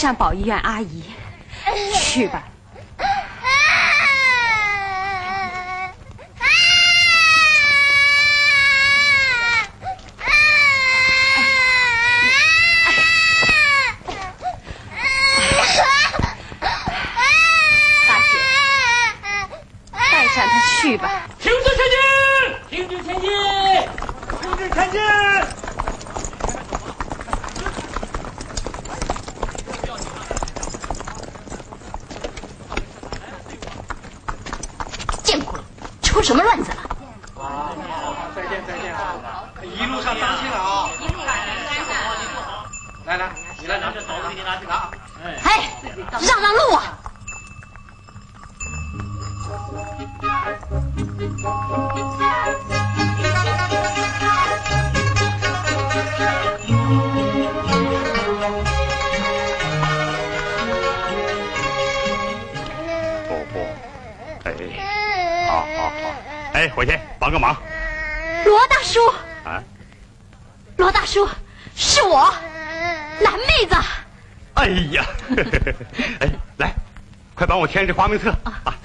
君山保医院阿姨，去吧。填这花名册啊！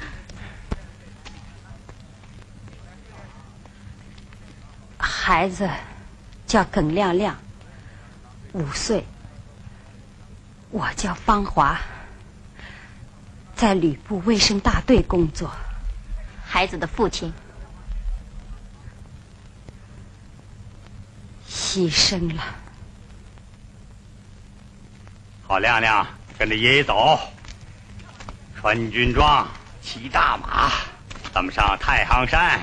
孩子叫耿亮亮，五岁。我叫方华，在旅部卫生大队工作。孩子的父亲牺牲了。好，亮亮，跟着爷爷走。穿军装，骑大马，咱们上太行山。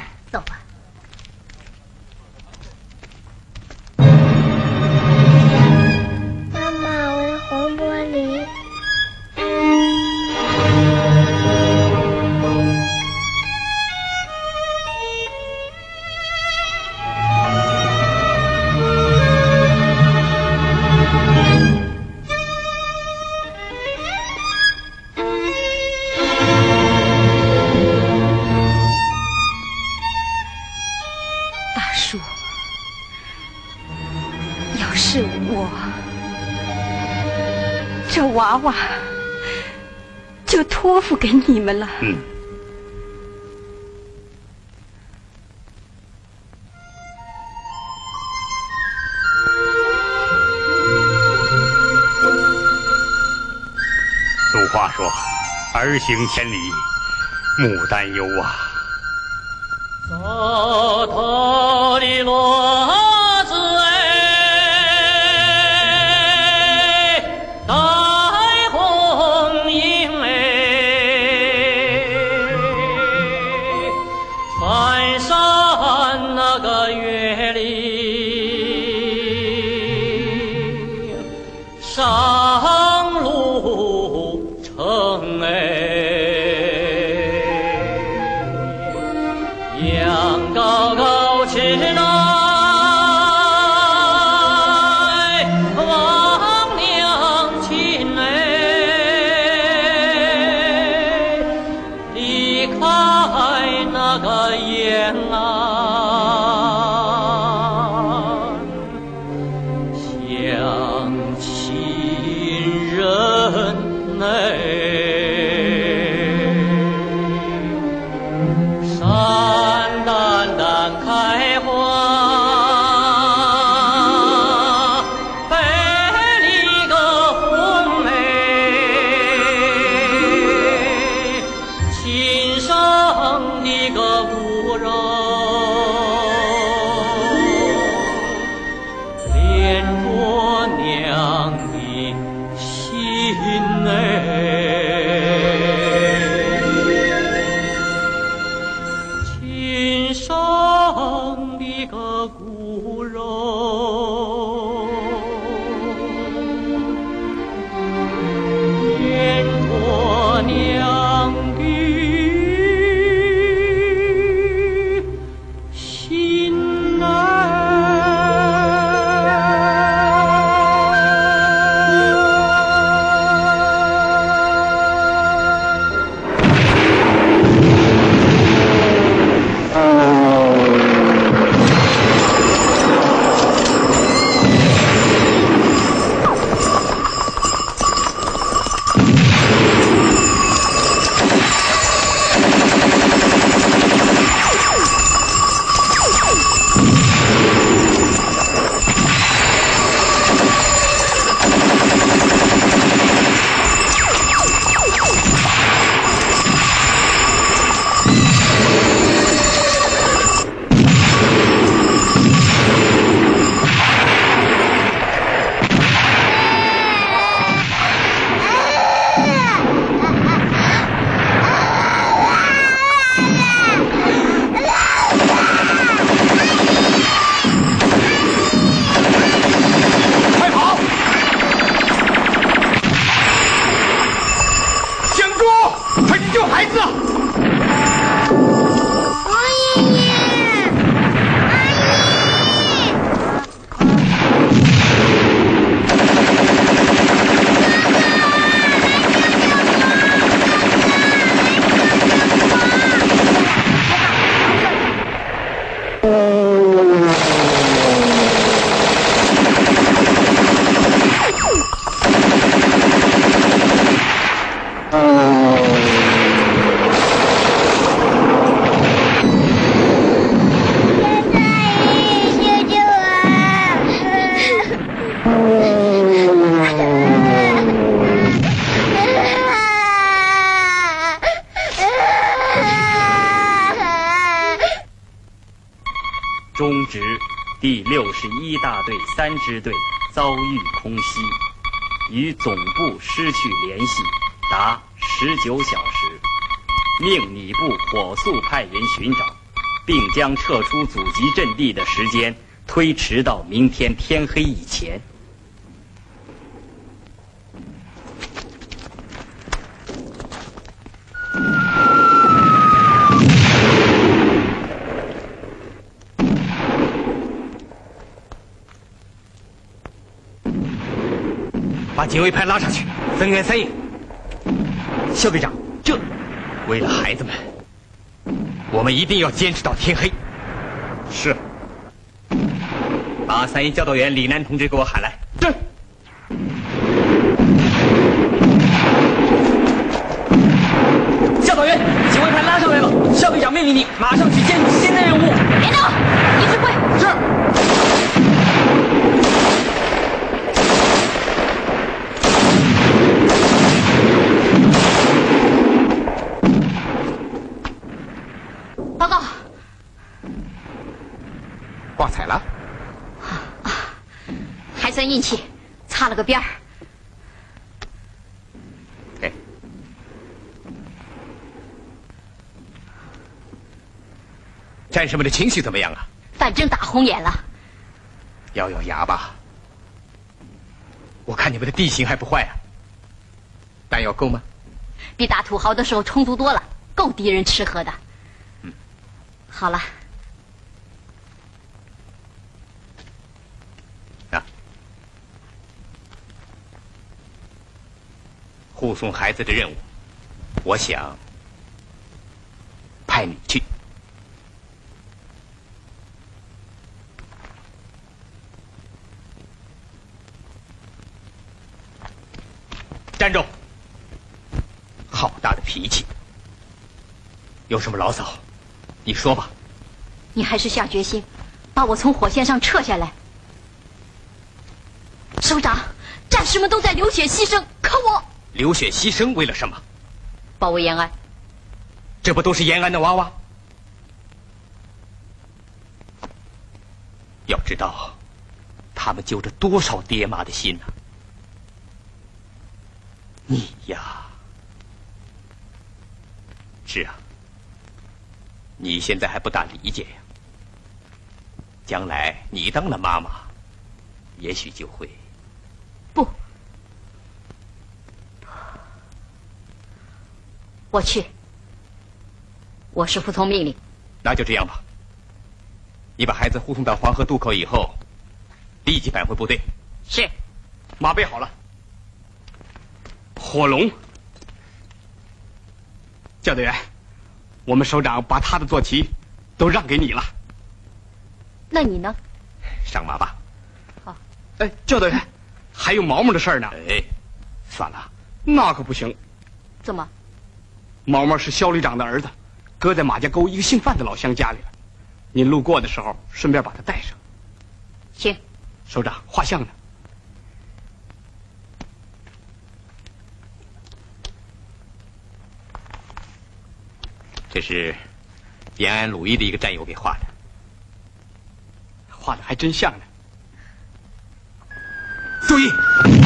娃娃就托付给你们了。嗯。俗话说：“儿行千里母担忧啊。”走头的路。支队遭遇空袭，与总部失去联系达十九小时，命你部火速派人寻找，并将撤出阻击阵地的时间推迟到明天天黑以前。把警卫排拉上去，增援三营。肖队长，这为了孩子们，我们一定要坚持到天黑。是。把三营教导员李楠同志给我喊来。是。教导员，警卫排拉上来了。肖队长命令你马上去监督新的任务。连长，你指挥。是。报告。挂彩了。还算运气，擦了个边儿。哎，战士们的情绪怎么样啊？反正打红眼了。咬咬牙吧。我看你们的地形还不坏啊。弹药够吗？比打土豪的时候充足多了，够敌人吃喝的。嗯，好了。护送孩子的任务，我想派你去。站住！好大的脾气！有什么牢骚，你说吧。你还是下决心，把我从火线上撤下来。首长，战士们都在流血牺牲，可我流血牺牲为了什么？保卫延安。这不都是延安的娃娃？要知道，他们揪着多少爹妈的心呢、你呀，是啊，你现在还不大理解呀。将来你当了妈妈，也许就会。不，我去。我是服从命令。那就这样吧。你把孩子护送到黄河渡口以后，立即返回部队。是。马备好了。火龙，教导员，我们首长把他的坐骑都让给你了。那你呢？上马吧。好。哎，教导员，还有毛毛的事儿呢。哎，算了，那可不行。怎么？毛毛是肖旅长的儿子，搁在马家沟一个姓范的老乡家里了。您路过的时候，顺便把他带上。行。首长，画像呢？这是延安鲁艺的一个战友给画的，画的还真像呢。注意！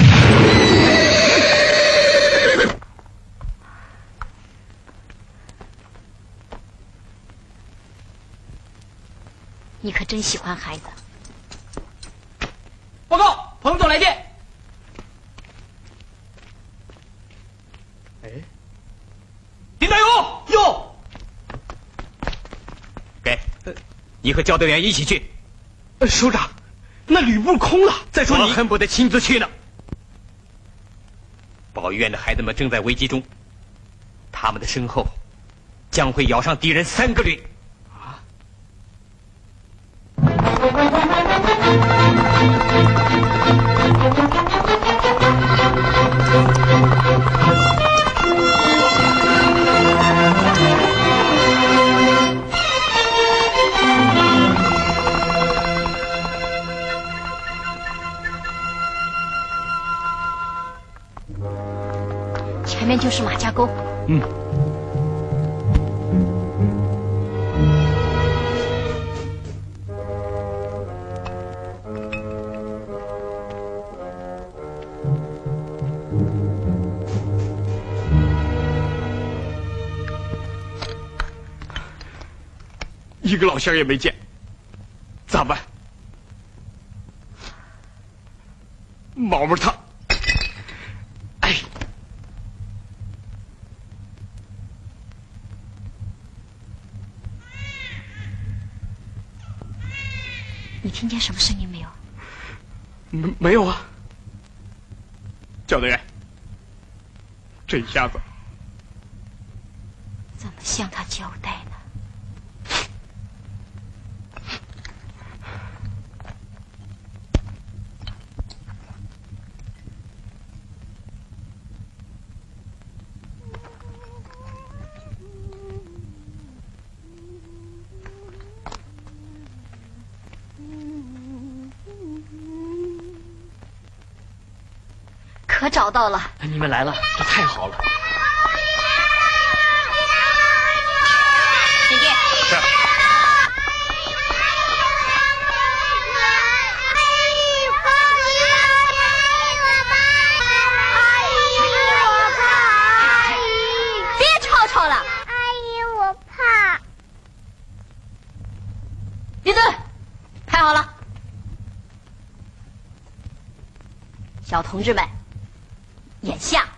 你喜欢孩子。报告，彭总来电。哎，丁大勇，哟，给，你和教导员一起去。呃，首长，那旅部空了。再说你，我恨不得亲自去呢。保育院的孩子们正在危机中，他们的身后将会咬上敌人三个旅。前面就是马家沟。嗯。一个老乡也没见，咋办？毛毛他，哎，你听见什么声音没有？没没有啊？教导员，这一下子怎么向他交代呢？可找到了，你们来了，这太好了。姐姐，别吵吵了，阿姨，我怕。别动，拍好了。小同志们，眼下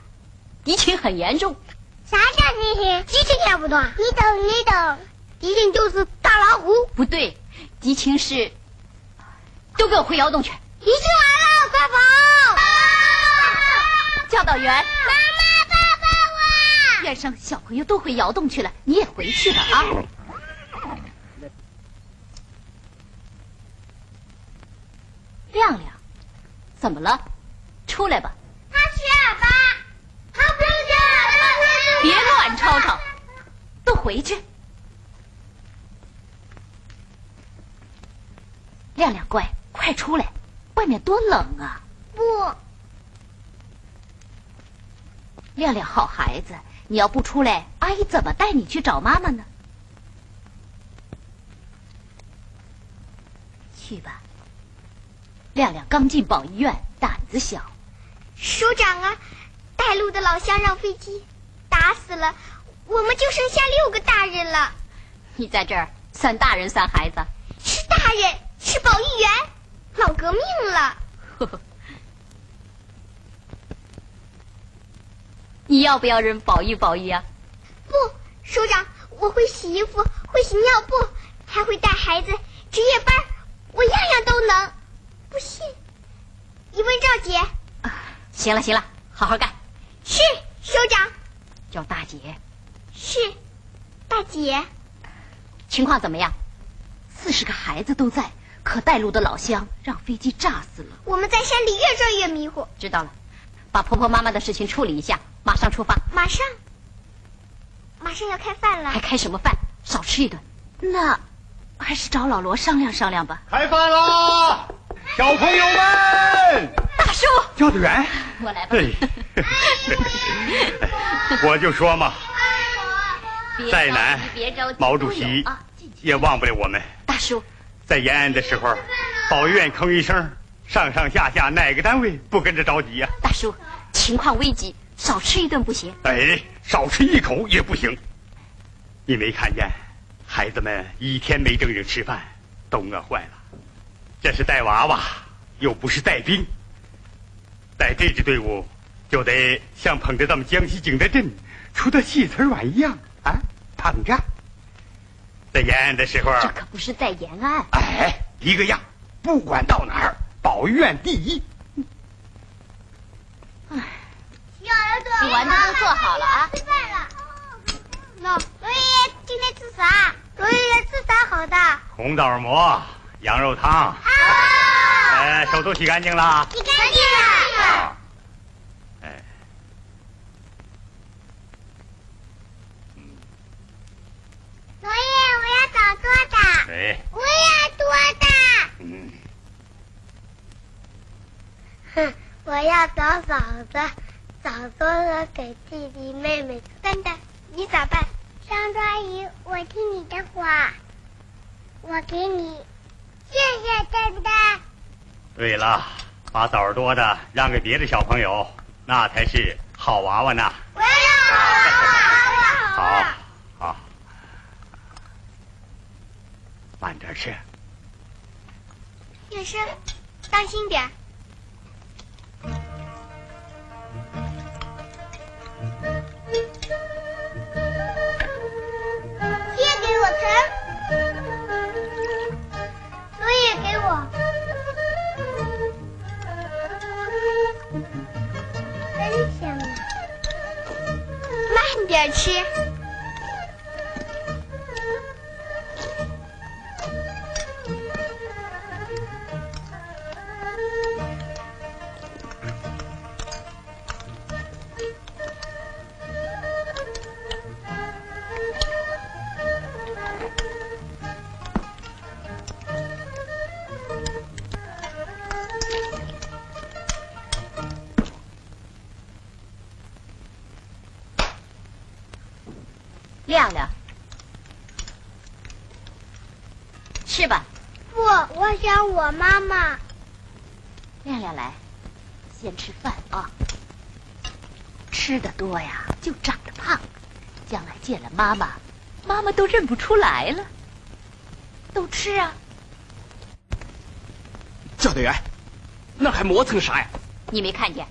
敌情很严重，啥叫敌情？敌情也不懂。你懂，你懂。敌情就是大老虎。不对，敌情是，都给我回窑洞去。敌情来了，快跑！教导员，妈妈，爸爸，我。院生小朋友都回窑洞去了，你也回去吧啊！亮亮，怎么了？出来吧，他是哑巴，他不用叫喇吵吵，都回去。亮亮乖，快出来，外面多冷啊！不，亮亮好孩子，你要不出来，阿姨怎么带你去找妈妈呢？去吧。亮亮刚进保医院，胆子小，首长啊，带路的老乡让飞机打死了，我们就剩下六个大人了。你在这儿算大人算孩子？是大人，是保育员，老革命了。呵呵。你要不要人保育保育啊？不，首长，我会洗衣服，会洗尿布，还会带孩子值夜班，我样样都能。不信，你问赵姐。啊，行了行了，好好干。是，首长。叫大姐。是，大姐。情况怎么样？四十个孩子都在，可带路的老乡让飞机炸死了。我们在山里越转越迷糊。知道了，把婆婆妈妈的事情处理一下，马上出发。马上。马上要开饭了。还开什么饭？少吃一顿。那，还是找老罗商量商量吧。开饭啦！小朋友们，大叔，教导员，我来吧。我就说嘛，再难毛主席也忘不了我们。大叔，在延安的时候，保育院吭一声，上上下下哪个单位不跟着着急呀、大叔，情况危急，少吃一顿不行。哎，少吃一口也不行。你没看见，孩子们一天没正经吃饭，都饿坏了。这是带娃娃，又不是带兵。带这支队伍，就得像捧着咱们江西景德镇出的戏词碗一样啊，捧着。在延安的时候，这可不是在延安。哎，一个样，不管到哪儿，保育院第一。哎洗完的都做好了啊。吃饭了。喏，罗爷爷今天吃啥？罗爷爷吃啥好的？红枣馍、羊肉汤。啊！哎，手都洗干净了。洗干净了。哎，罗爷爷，我要找多大？哎，我要多大？嗯，哼，我要找嫂子，找多了给弟弟妹妹。等等，你咋办？张阿姨，我听你的话，我给你，谢谢，对不对？对了，把枣儿多的让给别的小朋友，那才是好娃娃呢。我要好好，好，慢点吃。月生，当心点。要吃。我妈妈。亮亮来，先吃饭啊。吃的多呀，就长得胖，将来见了妈妈，妈妈都认不出来了。都吃啊！教导员，那还磨蹭啥呀？你没看见，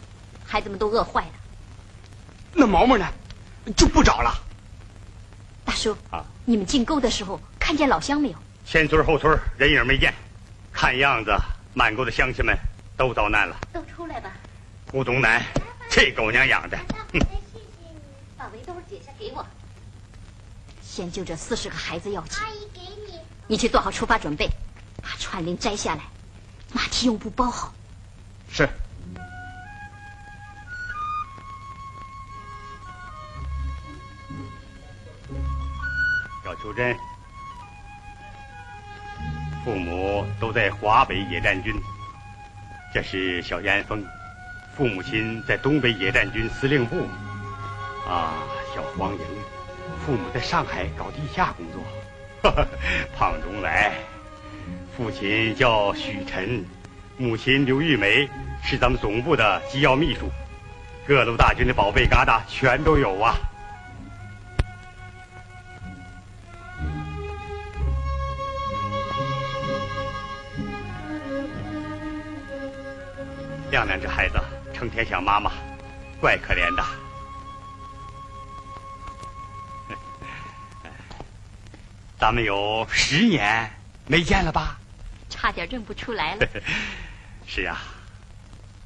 孩子们都饿坏了。那毛毛呢？就不找了。大叔，啊你们进沟的时候看见老乡没有？前村后村人影没见，看样子满沟的乡亲们都遭难了。都出来吧，胡东南，这狗娘养的，哼！把围兜解下给我。先救这四十个孩子要紧。阿姨给你。你去做好出发准备，把串铃摘下来，马蹄用布包好。是。小秋珍，父母都在华北野战军，这是小严峰，父母亲在东北野战军司令部。啊，小黄莹，父母在上海搞地下工作。胖中来，父亲叫许晨，母亲刘玉梅，是咱们总部的机要秘书，各路大军的宝贝疙瘩全都有啊。天想妈妈，怪可怜的。咱们有十年没见了吧？差点认不出来了。是啊，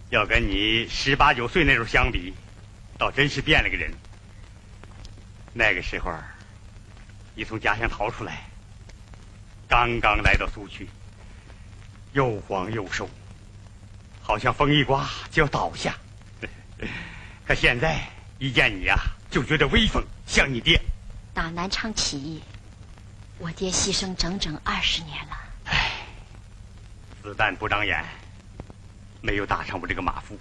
要跟你十八九岁那时候相比，倒真是变了个人。那个时候，你从家乡逃出来，刚刚来到苏区，又黄又瘦，好像风一刮就要倒下。可现在一见你呀、就觉得威风，像你爹。打南昌起义，我爹牺牲整整二十年了。子弹不长眼，没有打上我这个马夫，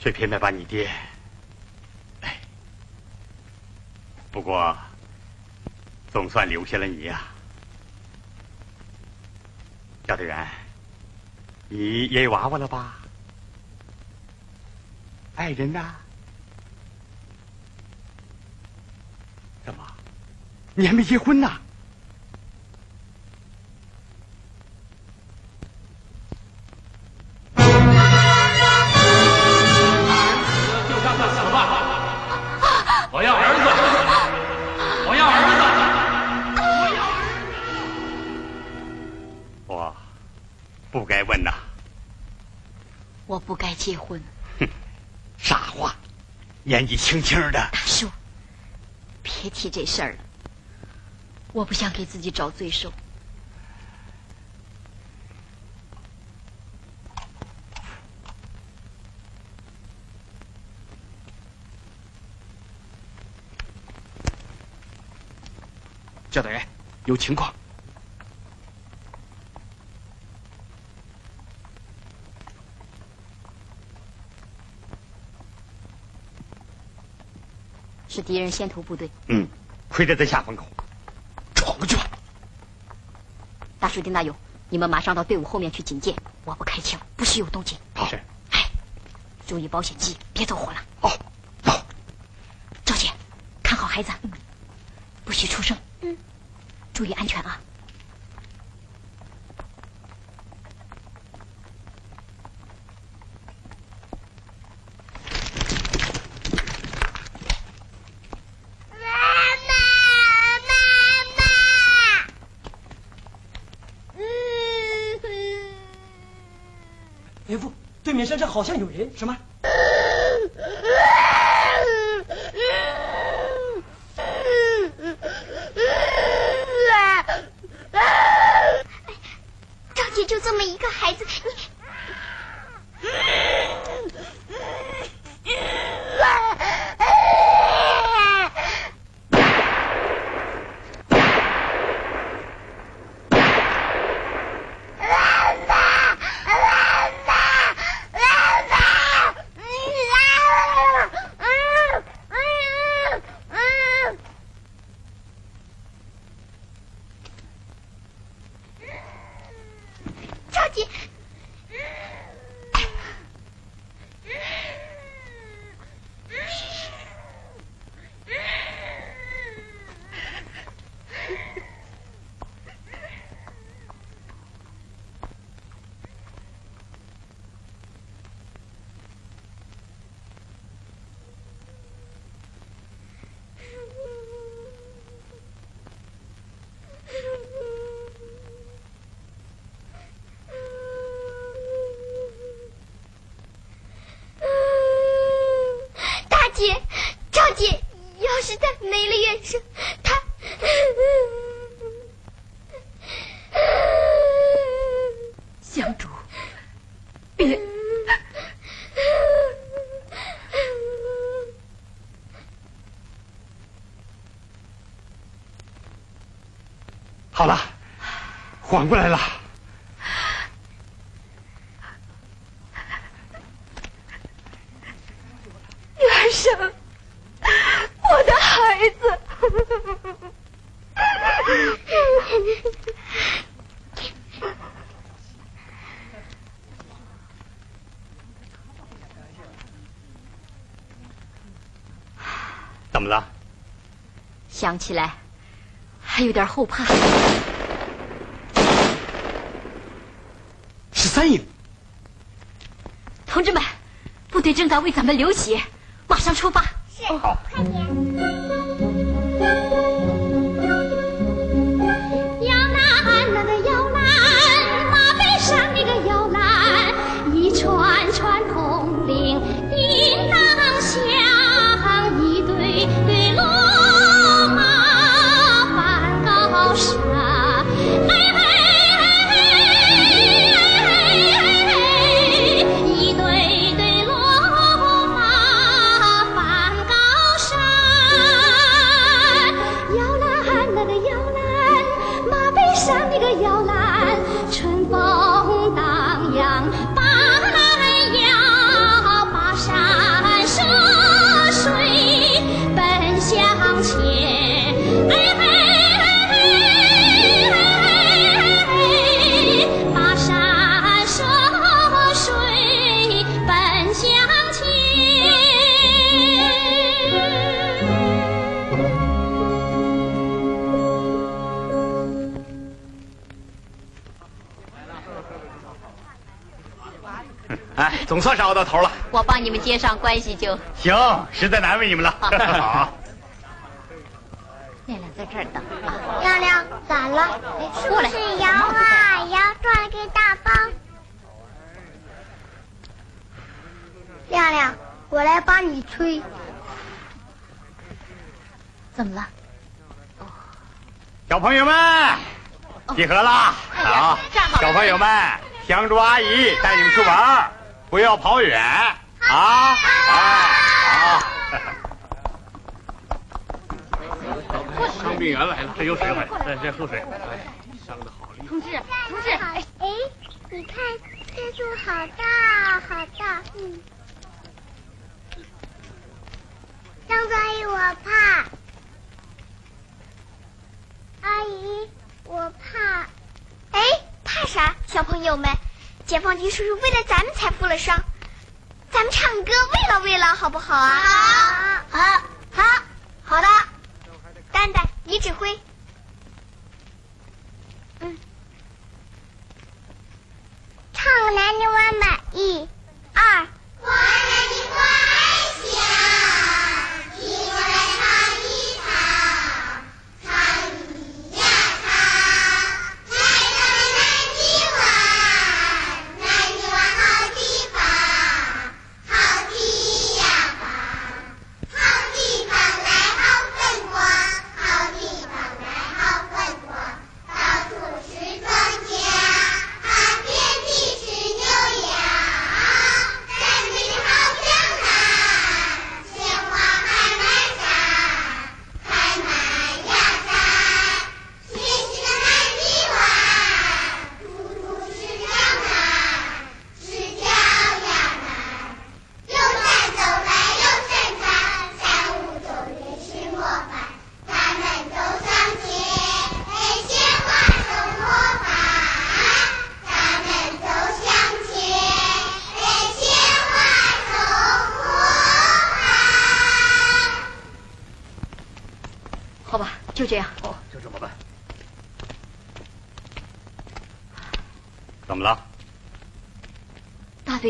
却偏偏把你爹。哎，不过总算留下了你呀、教导员，你也有娃娃了吧？爱人呐，怎么？你还没结婚呐？我要儿子，我要儿子，我要儿子。我不该问呐，我不该结婚。傻话，年纪轻轻的。大叔，别提这事儿了，我不想给自己找罪受。教导员，有情况。是敌人先头部队。嗯，亏得在下风口，闯过去吧。大叔丁大勇，你们马上到队伍后面去警戒，我不开枪，不许有动静。好。哎，注意保险机，别走火了。哦，走。赵姐，看好孩子，不许出声。嗯。注意安全啊。岳父，这好像有人，什么？赵姐就这么一个孩子，你。赵姐，大姐，赵姐要是再没了元生，她。香烛，别。好了，缓过来了。元生，我的孩子。怎么了？想起来，还有点后怕。十三营，同志们，部队正在为咱们流血，马上出发。是，快点。总算是熬到头了。我帮你们接上关系就。行，实在难为你们了。好，亮亮在这儿等啊。亮亮咋了？是不是摇啊摇转了个大包？亮亮，我来帮你吹。怎么了？小朋友们，集合了！好，小朋友们，香珠阿姨带你们去玩，不要跑远啊！哎，好。伤病员来了，这有水喝，这这喝水。伤的好厉害。同志，同志，哎，你看这树好大好大，嗯。张阿姨，我怕。阿姨，我怕。哎，怕啥？小朋友们，解放军叔叔为了咱们才负了伤，咱们唱歌慰劳慰劳，好不好啊？好，好，好，好的。丹丹，你指挥。嗯，唱个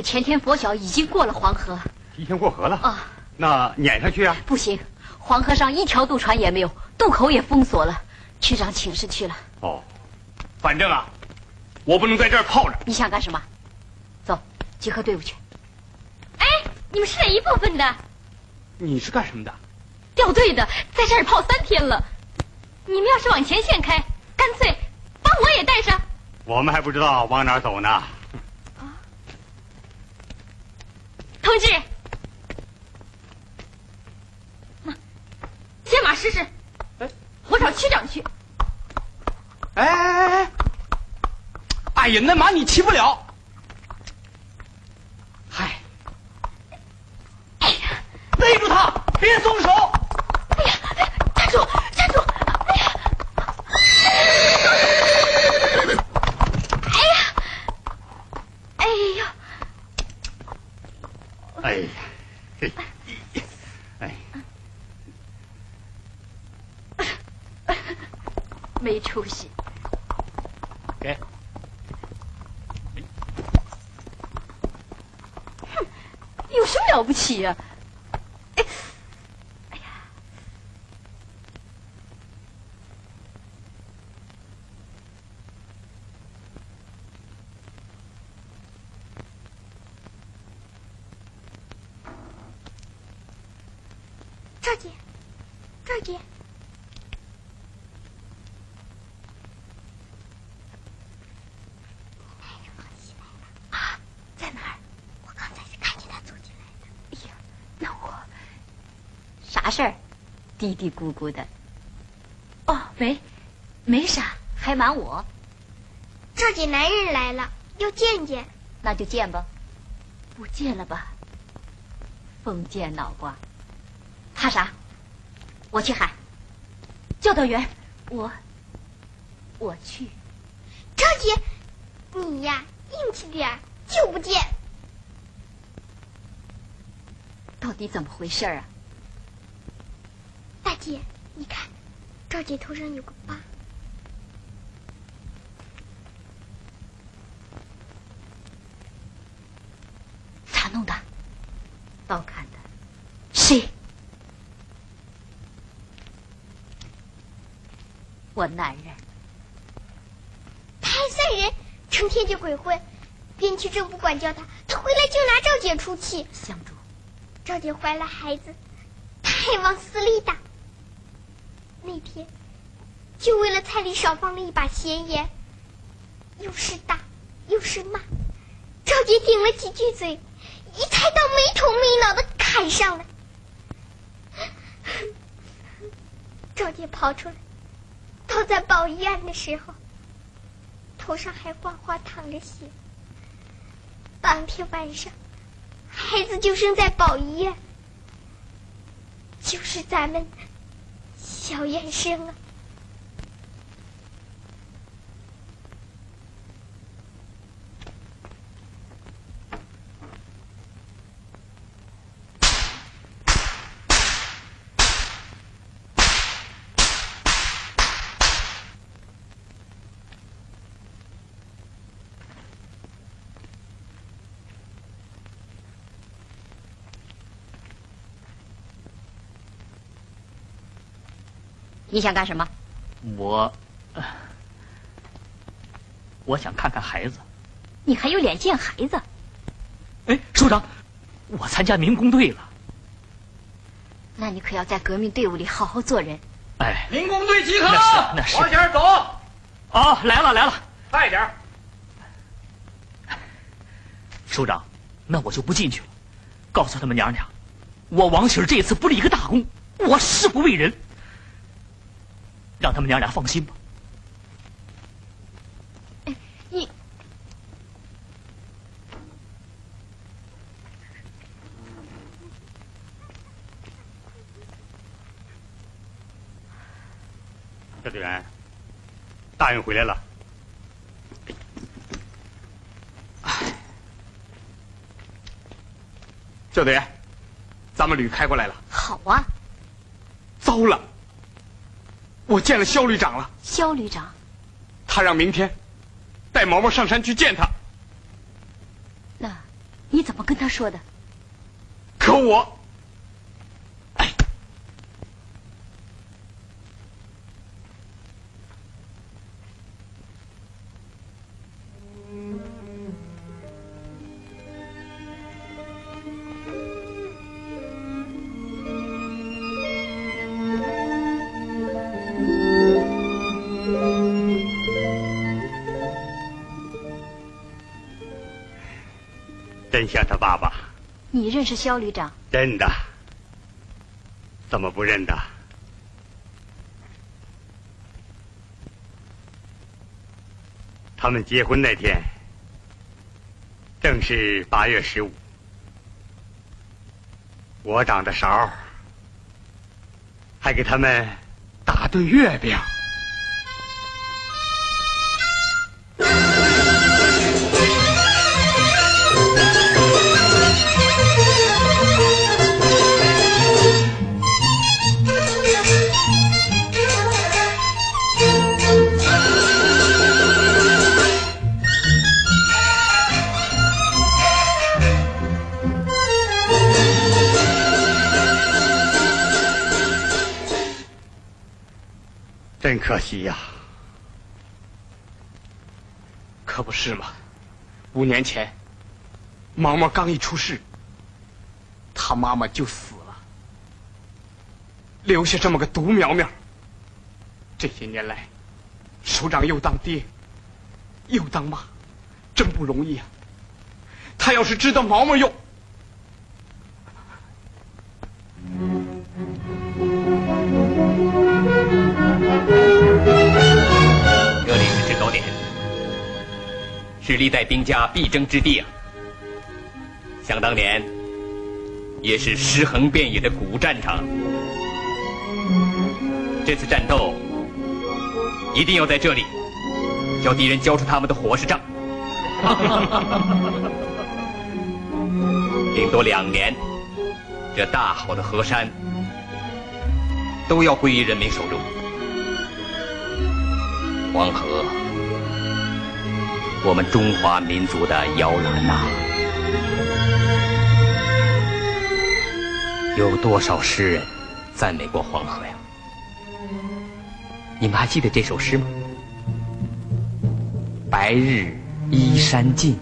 前天拂晓已经过了黄河提前过河了？啊，那撵上去啊？不行，黄河上一条渡船也没有，渡口也封锁了。区长请示去了，哦，反正啊，我不能在这儿泡着。你想干什么？走，集合队伍去。哎，你们是哪一部分的？你是干什么的？掉队的，在这儿泡三天了。你们要是往前线开，干脆把我也带上。我们还不知道往哪儿走呢。同志，先马试试。我找区长去。哎哎哎哎！那马你骑不了。嗨，哎呀，勒住他，别松手。哎呀，站住，站住！哎呀，哎呀，哎呀，哎呀，嘿，哎，没出息。给，有什么了不起呀、哎，哎呀，赵姐，赵姐，啊，在哪儿？我刚才是看见他走进来的。哎呀，那我啥事儿？嘀嘀咕咕的。哦，没，没啥，还瞒我。赵姐，男人来了，要见见。那就见吧，不见了吧？封建脑瓜，怕啥？我去喊。教导员，我，我去。赵姐，你呀，硬气点儿，就不见。到底怎么回事儿啊？大姐，你看，赵姐头上有个疤。咋弄的？刀砍的。谁？我男人。他还算人，成天就鬼混，边区政府管教他，他回来就拿赵姐出气。相主，赵姐怀了孩子，他还往死里打。天，就为了菜里少放了一把咸盐，又是打又是骂，赵姐顶了几句嘴，一菜刀没头没脑的砍上来。赵姐跑出来，倒在保医院的时候，头上还哗哗淌着血。当天晚上，孩子就生在保医院，就是咱们小燕生啊。你想干什么？我，呃我想看看孩子。你还有脸见孩子？哎，首长，我参加民工队了。那你可要在革命队伍里好好做人。哎，民工队集合，那是那是往前走。哦，来了来了，快点！首长，那我就不进去了。告诉他们娘娘，我王喜儿这次不立一个大功，我誓不为人。让他们娘俩放心吧。你小队员，大人回来了。哎教队员，咱们旅开过来了。好啊，糟了，我见了肖旅长了，肖旅长，他让明天带毛毛上山去见他。那你怎么跟他说的？可我，真像他爸爸，你认识肖旅长？认的。怎么不认得？他们结婚那天，正是八月十五。我长的勺，还给他们打顿月饼。可惜呀、可不是嘛。五年前，毛毛刚一出世，他妈妈就死了，留下这么个独苗苗。这些年来，首长又当爹，又当妈，真不容易啊。他要是知道毛毛又……是历代兵家必争之地啊。想当年，也是尸横遍野的古战场。这次战斗，一定要在这里，叫敌人交出他们的伙食账。顶多两年，这大好的河山，都要归于人民手中。黄河，我们中华民族的摇篮呐、有多少诗人赞美过黄河呀？你们还记得这首诗吗？白日依山尽，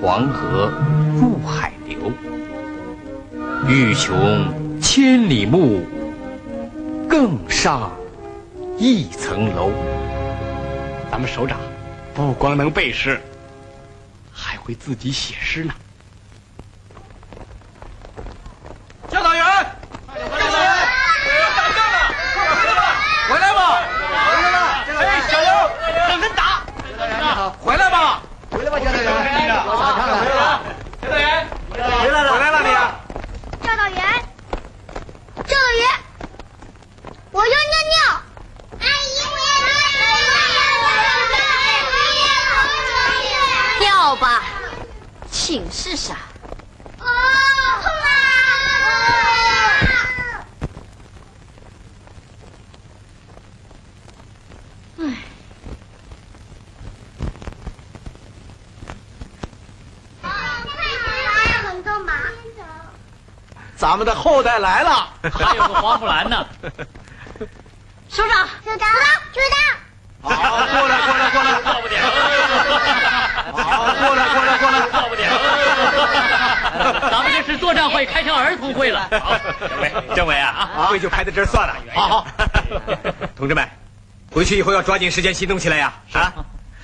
黄河入海流。欲穷千里目，更上一层楼。咱们首长不光能背诗，还会自己写诗呢。教导员，教导员，打仗了，回来吧，回来吧，回来吧！哎，小刘，等着打！你好，回来吧，回来吧，教导员，我打仗了，教导员，回来了，回来了你。教导员，教导员，我要尿尿。阿姨，我要尿吧，寝室上。哦，唉。很干嘛？咱们的后代来了，还有个花木兰呢。首长，首长，首长。好，过来，过来，过来，靠不点。好，过来，过来，过来，靠不点。咱们这是作战会开成儿童会了。好，政委，政委啊，会就开在这儿算了。好好，同志们，回去以后要抓紧时间行动起来呀！啊，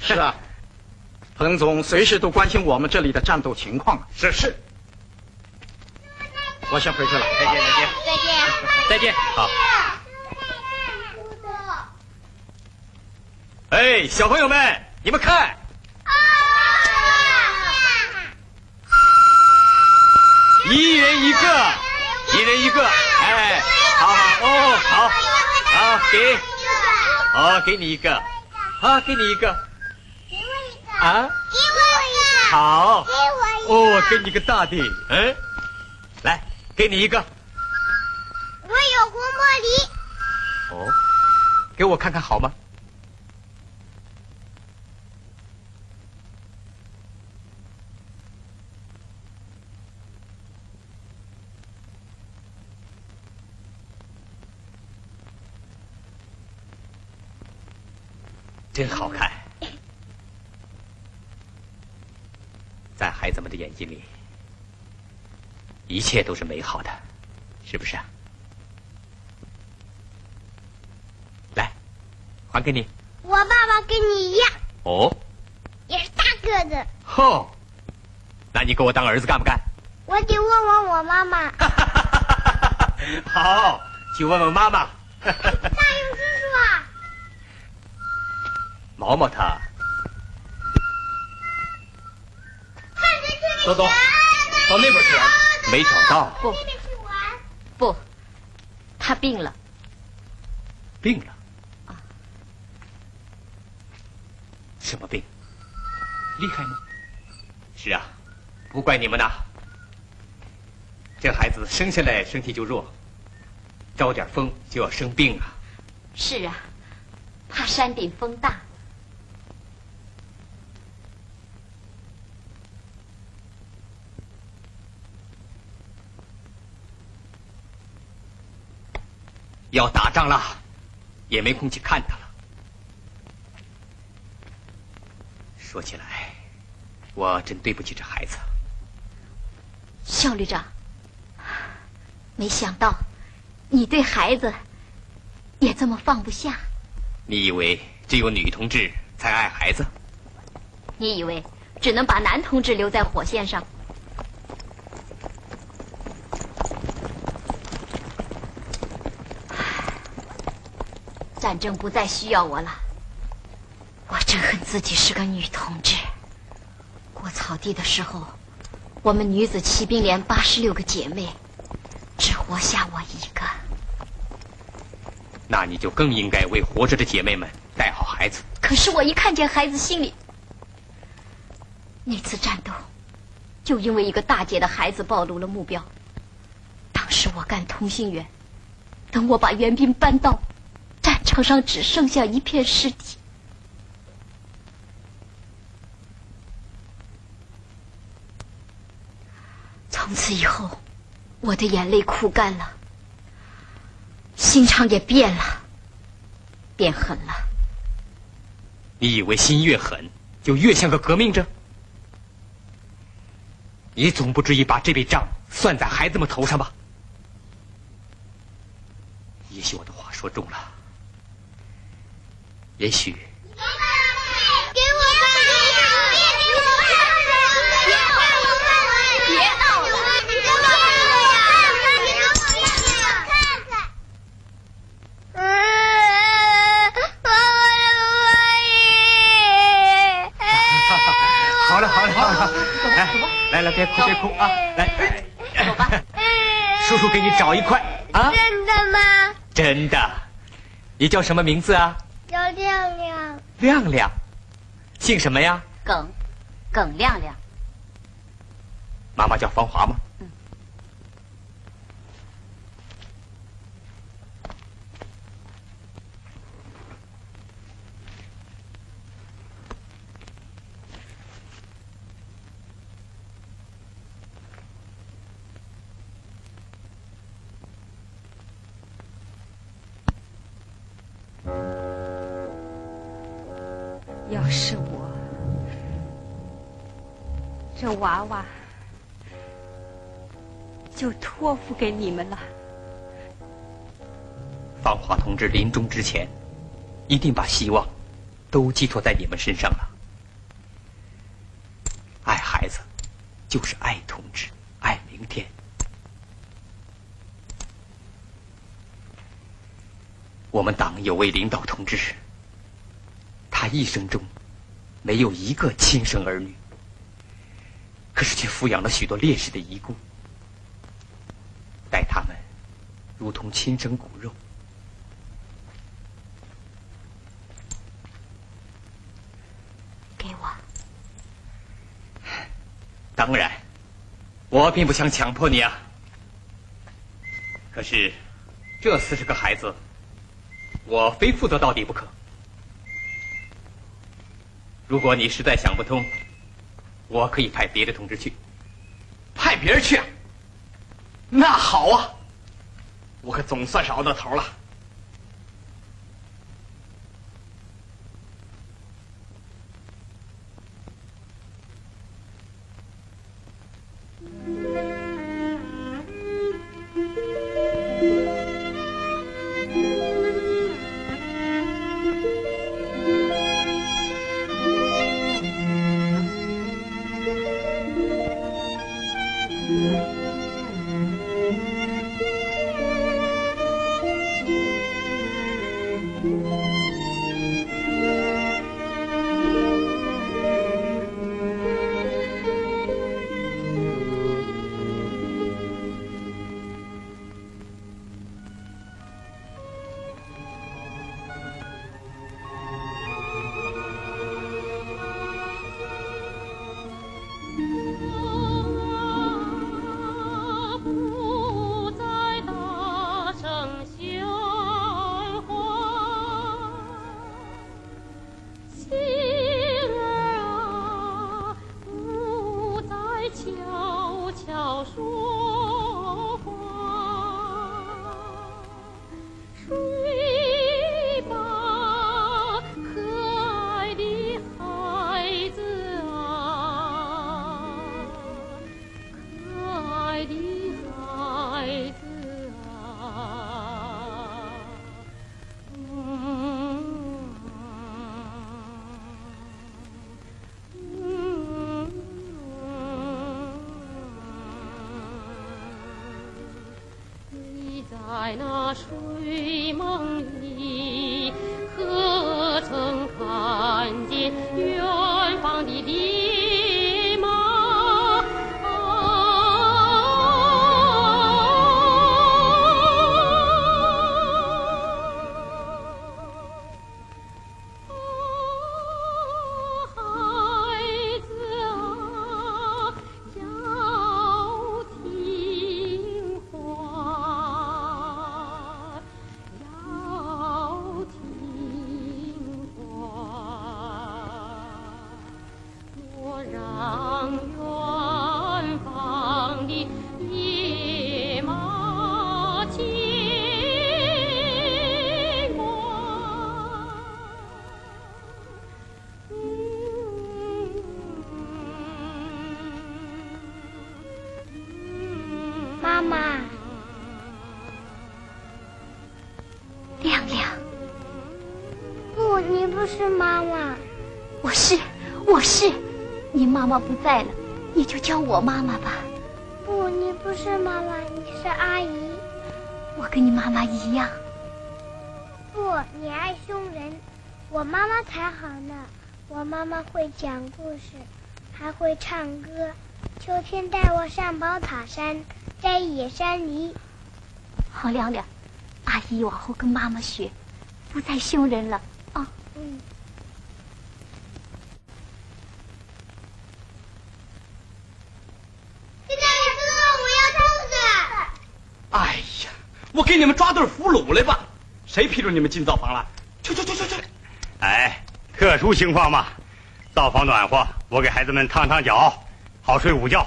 是啊，彭总随时都关心我们这里的战斗情况。是是。我先回去了，再见，再见，再见，再见。好。哎，小朋友们，你们看，一人一个，一人一个，哎，好好哦，好，好给，好给你一个，啊给你一个，啊，给我一个，好，给我一个，哦，给你个大的，嗯，来，给你一个，我有红茉莉，哦，给我看看好吗？真好看，在孩子们的眼睛里，一切都是美好的，是不是啊？来，还给你。我爸爸跟你一样，哦，也是大个子。吼，那你给我当儿子干不干？我得问问我妈妈。好，去问问妈妈。大勇叔叔啊，毛毛他，走走，到那边去玩。没找到，不，不，他病了。病了。啊什么病？厉害吗？是啊，不怪你们呐。这孩子生下来身体就弱，招点风就要生病啊。是啊，怕山顶风大。要打仗了，也没空去看他了。说起来，我真对不起这孩子。肖旅长，没想到你对孩子也这么放不下。你以为只有女同志才爱孩子？你以为只能把男同志留在火线上？战争不再需要我了。我真恨自己是个女同志。过草地的时候，我们女子骑兵连八十六个姐妹，只活下我一个。那你就更应该为活着的姐妹们带好孩子。可是我一看见孩子，心里……那次战斗，就因为一个大姐的孩子暴露了目标。当时我干通信员，等我把援兵搬到床上，只剩下一片尸体。从此以后，我的眼泪哭干了，心肠也变了，变狠了。你以为心越狠，就越像个革命者？你总不至于把这笔账算在孩子们头上吧？也许我的话说重了，也许给我看别闹了！好了好了好了，来来来，别哭别哭啊！来，走吧。叔叔给你找一块啊！真的吗？真的，你叫什么名字啊？叫亮亮。亮亮，姓什么呀？耿，耿亮亮。妈妈叫芳华吗？这娃娃就托付给你们了。芳华同志临终之前，一定把希望都寄托在你们身上了。爱孩子，就是爱同志，爱明天。我们党有位领导同志，他一生中没有一个亲生儿女，可是却抚养了许多烈士的遗孤，待他们如同亲生骨肉。给我。当然，我并不想强迫你啊。可是，这四十个孩子，我非负责到底不可。如果你实在想不通，我可以派别的同志去。派别人去啊？那好啊，我可总算是熬到头了。不是妈妈。我是，我是。你妈妈不在了，你就叫我妈妈吧。不，你不是妈妈，你是阿姨。我跟你妈妈一样。不，你爱凶人，我妈妈才好呢。我妈妈会讲故事，还会唱歌。秋天带我上宝塔山，摘野山梨。好，亮亮，阿姨往后跟妈妈学，不再凶人了嗯。哎呀，我给你们抓对俘虏来吧。谁批准你们进灶房了？去去去去去！哎，特殊情况嘛，灶房暖和，我给孩子们烫烫脚，好睡午觉。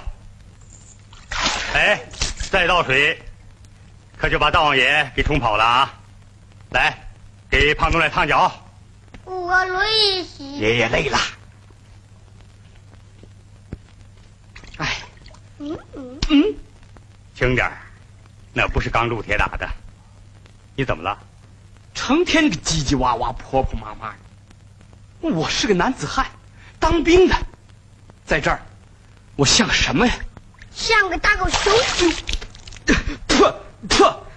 哎，再倒水，可就把大王爷给冲跑了啊！来，给胖东来烫脚。我累死。爷爷累了。哎，嗯嗯嗯，轻点那不是钢铸铁打的。你怎么了？成天个叽叽哇哇、婆婆妈妈的。我是个男子汉，当兵的，在这儿，我像个什么呀？像个大狗熊。破破，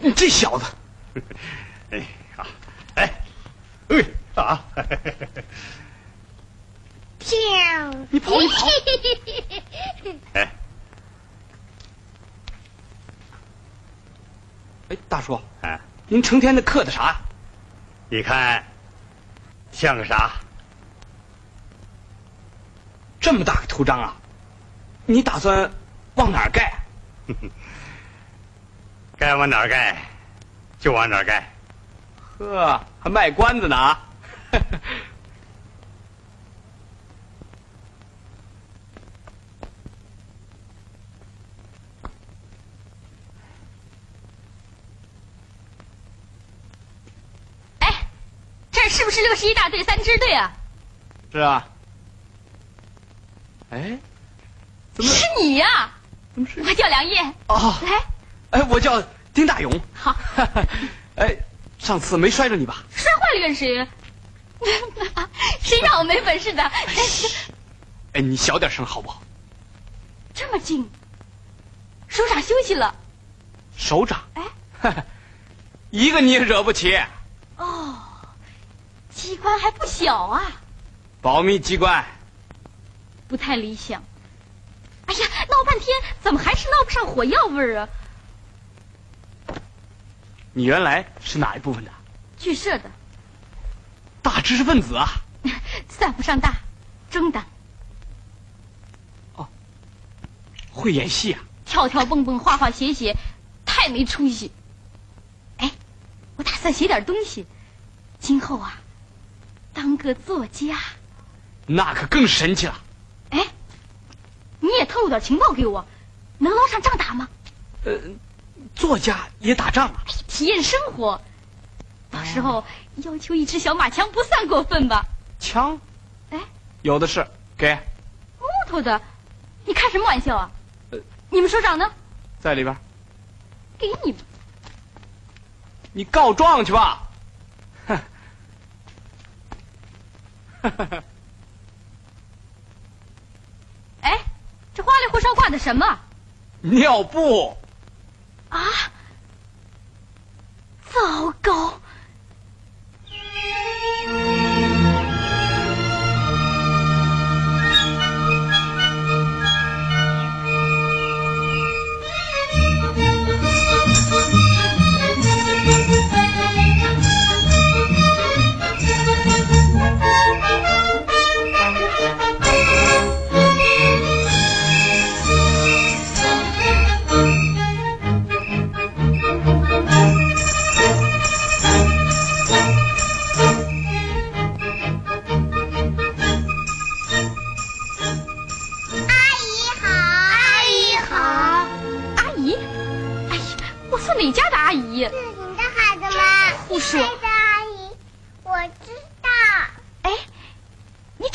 你这小子！哎，哎啊！飘！你跑你跑！哎哎，大叔啊，您成天的刻的啥？你看，像个啥？这么大个图章啊！你打算往哪儿盖？该往哪儿盖，就往哪儿盖。呵，还卖关子呢啊！哎，这是不是六十一大队三支队啊？是啊。哎，怎么是你呀？怎么是？我叫梁燕。哦，来。哎，我叫丁大勇。好。哎，上次没摔着你吧？摔坏了怨谁？谁让我没本事的？哎，你小点声好不好？这么近，首长休息了。首长？哎，一个你也惹不起。哦，机关还不小啊。保密机关。不太理想。哎呀，闹半天怎么还是闹不上火药味儿啊？你原来是哪一部分的？剧社的。大知识分子啊。算不上大，中等。哦，会演戏啊？跳跳蹦蹦，画画写写，太没出息。哎，我打算写点东西，今后啊，当个作家。那可更神奇了。哎，你也透露点情报给我，能捞上仗打吗？呃，作家也打仗啊？体验生活，到时候要求一支小马枪不算过分吧？枪？哎，有的是，给。木头的，你开什么玩笑啊？呃，你们首长呢？在里边。给你。你告状去吧。哼。哈哈哈。哎，这花里胡哨挂的什么？尿布。啊！糟糕！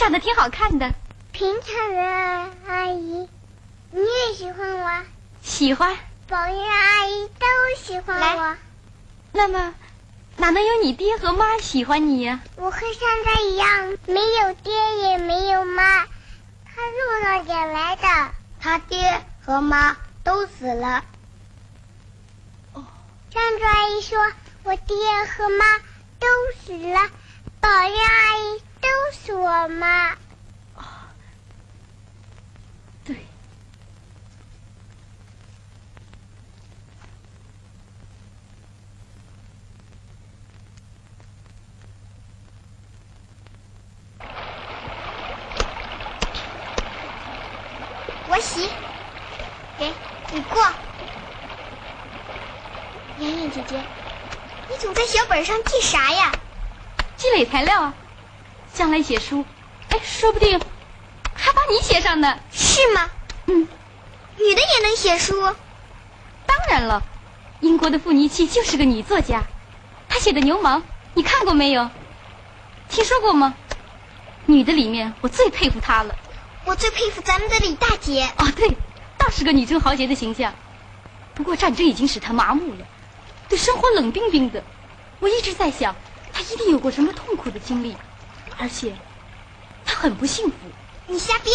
长得挺好看的。平常人阿姨，你也喜欢我？喜欢。保育阿姨都喜欢我。那么，哪能有你爹和妈喜欢你呀？我和现在一样，没有爹也没有妈，他路上捡来的。他爹和妈都死了。哦，山猪阿姨说，我爹和妈都死了，宝玉阿姨都是我妈。哦，对。我洗，给你过。妍妍姐姐，你总在小本上记啥呀？积累材料啊，将来写书，哎，说不定还把你写上呢。是吗？嗯，女的也能写书？当然了，英国的傅尼契就是个女作家，她写的《牛虻》，你看过没有？听说过吗？女的里面，我最佩服她了。我最佩服咱们的李大姐。哦，对，倒是个女中豪杰的形象。不过战争已经使她麻木了，对生活冷冰冰的。我一直在想，她一定有过什么痛苦的经历，而且他很不幸福。你瞎编。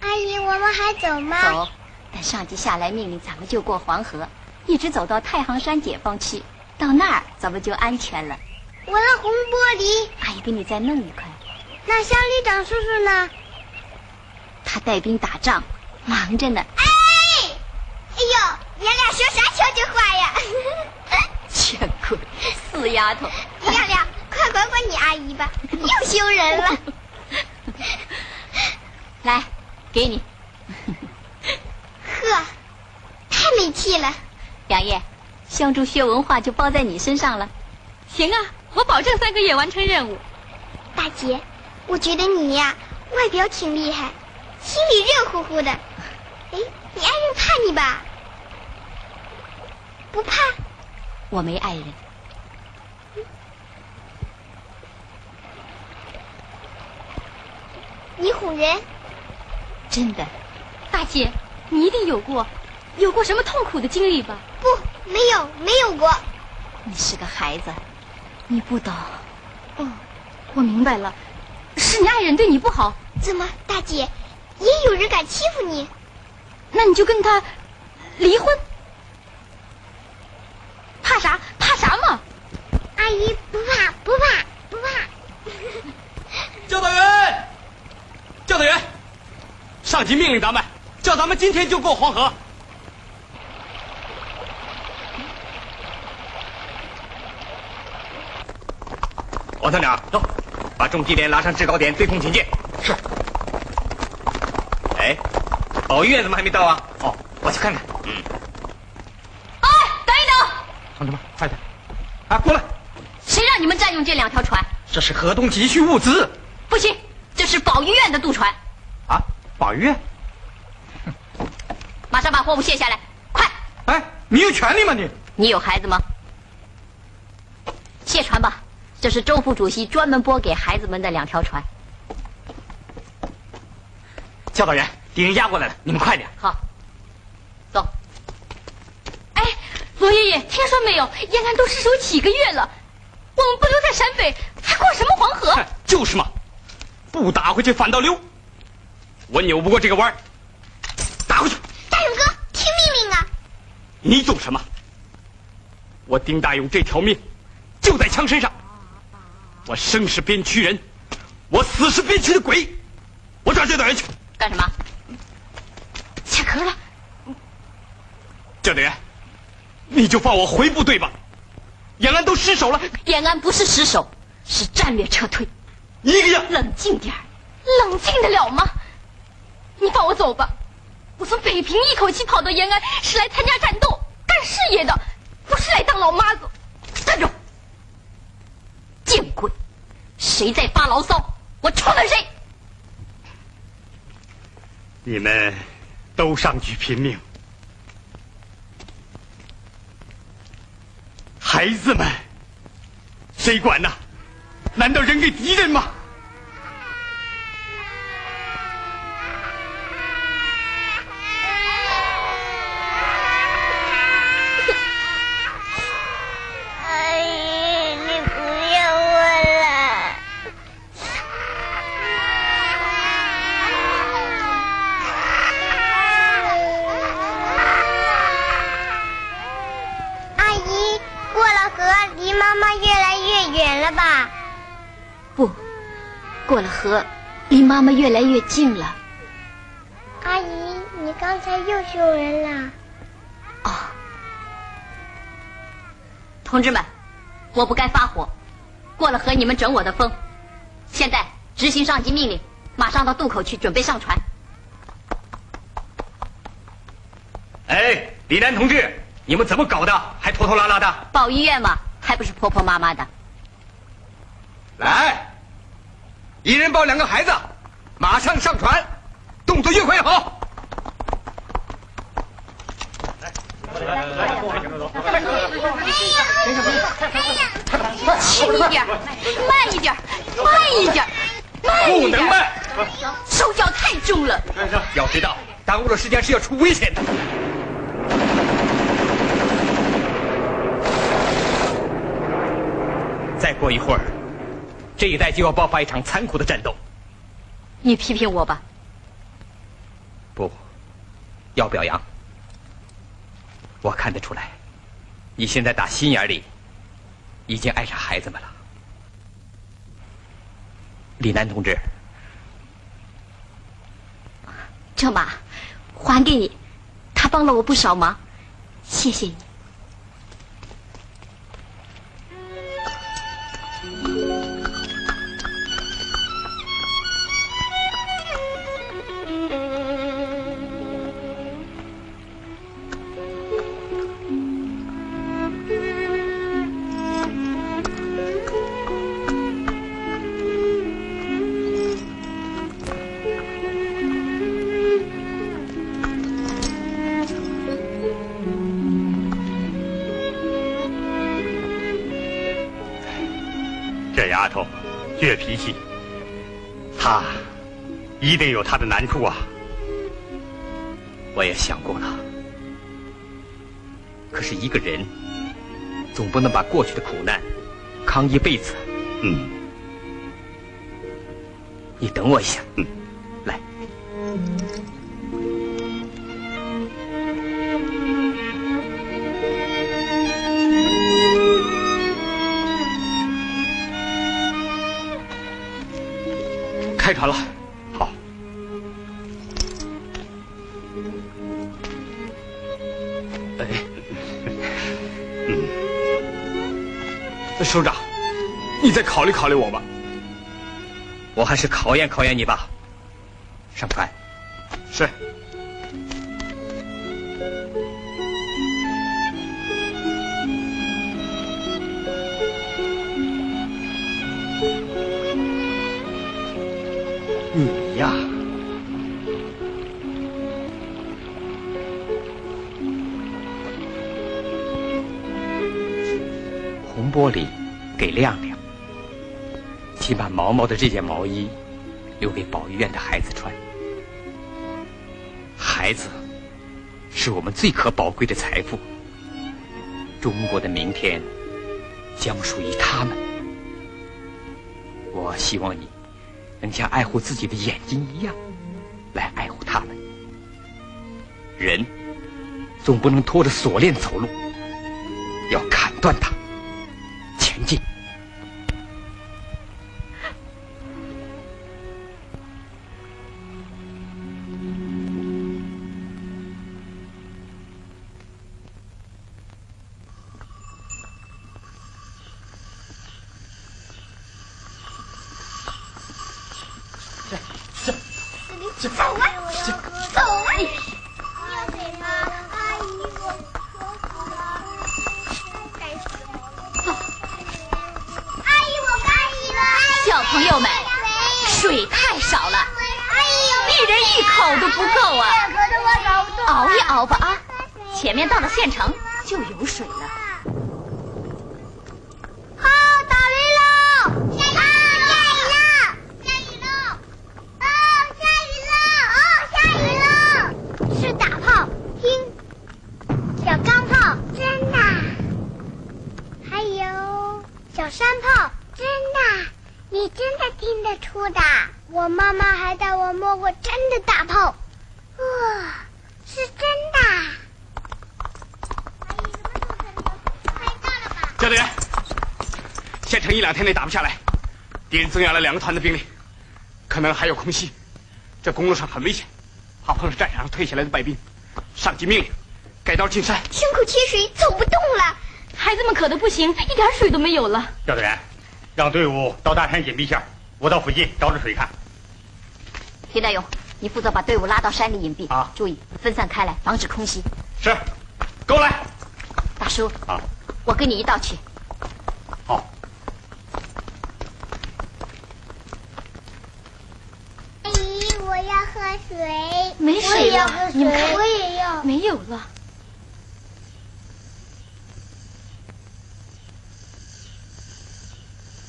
阿姨，我们还走吗？走，等上级下来命令，咱们就过黄河，一直走到太行山解放区，到那儿咱们就安全了。我的红玻璃，阿姨给你再弄一块。那乡里长叔叔呢？他带兵打仗，忙着呢。哎，哎呦，你俩说啥悄悄话呀？见鬼，死丫头！亮亮，快管管你阿姨吧，又羞人了。来，给你。呵，太没气了。梁叶，香珠学文化就包在你身上了。行啊，我保证三个月完成任务。大姐。我觉得你呀，外表挺厉害，心里热乎乎的。哎，你爱人怕你吧？不怕？我没爱人。你哄人？真的。大姐，你一定有过，有过什么痛苦的经历吧？不，没有，没有过。你是个孩子，你不懂。哦，我明白了。是你爱人对你不好？怎么，大姐，也有人敢欺负你？那你就跟他离婚。怕啥？怕啥嘛？阿姨不怕，不怕，不怕。教导员，教导员，上级命令咱们，叫咱们今天就过黄河。王团长，走。把重机连拉上制高点，对空警戒。是。哎，保育员怎么还没到啊？哦，我去看看。嗯。哎，等一等！同志们，快点！啊，过来！谁让你们占用这两条船？这是河东急需物资。不行，这是保育院的渡船。啊，保育院？马上把货物卸下来，快！哎，你有权利吗你？你有孩子吗？卸船吧。这是周副主席专门拨给孩子们的两条船。教导员，敌人压过来了，你们快点。好，走。哎，罗爷爷，听说没有？延安都失守几个月了，我们不留在陕北，还过什么黄河？就是嘛，不打回去反倒溜。我扭不过这个弯打回去。大勇哥，听命令啊！你懂什么？我丁大勇这条命，就在枪身上。我生是边区人，我死是边区的鬼。我找教导员去干什么？卡壳了。教导员，你就放我回部队吧。延安都失守了。延安不是失守，是战略撤退。一个样。冷静点冷静得了吗？你放我走吧。我从北平一口气跑到延安，是来参加战斗、干事业的，不是来当老妈子。站住！见鬼！谁在发牢骚，我戳了谁！你们都上去拼命，孩子们，谁管呢？难道扔给敌人吗？妈妈越来越远了吧？不，过了河，离妈妈越来越近了。阿姨，你刚才又凶人了。哦，同志们，我不该发火。过了河，你们整我的风。现在执行上级命令，马上到渡口去准备上船。哎，李楠同志，你们怎么搞的？还拖拖拉拉的？保医院嘛，还不是婆婆妈妈的。来，一人抱两个孩子，马上上船，动作越快越好。轻一点，慢一点，慢一点，慢一点。不能慢，手脚太重了。要知道，耽误了时间是要出危险的。再过一会儿，这一带就要爆发一场残酷的战斗。你批评我吧。不，要表扬。我看得出来，你现在打心眼里已经爱上孩子们了。李楠同志，这马还给你，他帮了我不少忙，谢谢你。倔脾气，他一定有他的难处啊。我也想过了，可是一个人总不能把过去的苦难扛一辈子。嗯，你等我一下。嗯，开船了。好。首长，你再考虑考虑我吧。我还是考验考验你吧。的这件毛衣留给保育院的孩子穿。孩子是我们最可宝贵的财富，中国的明天将属于他们。我希望你能像爱护自己的眼睛一样来爱护他们。人总不能拖着锁链走路，要砍断它，内打不下来，敌人增援了两个团的兵力，可能还有空袭。这公路上很危险，怕碰上战场上退下来的败兵。上级命令，改道进山。胸口缺水，走不动了。孩子们渴的不行，一点水都没有了。教导员，让队伍到大山隐蔽下，我到附近找找水看。田大勇，你负责把队伍拉到山里隐蔽啊，注意分散开来，防止空袭。是，跟我来。大叔啊，我跟你一道去。好。阿姨，我要喝水。没水了，你们看，我也要。没有了。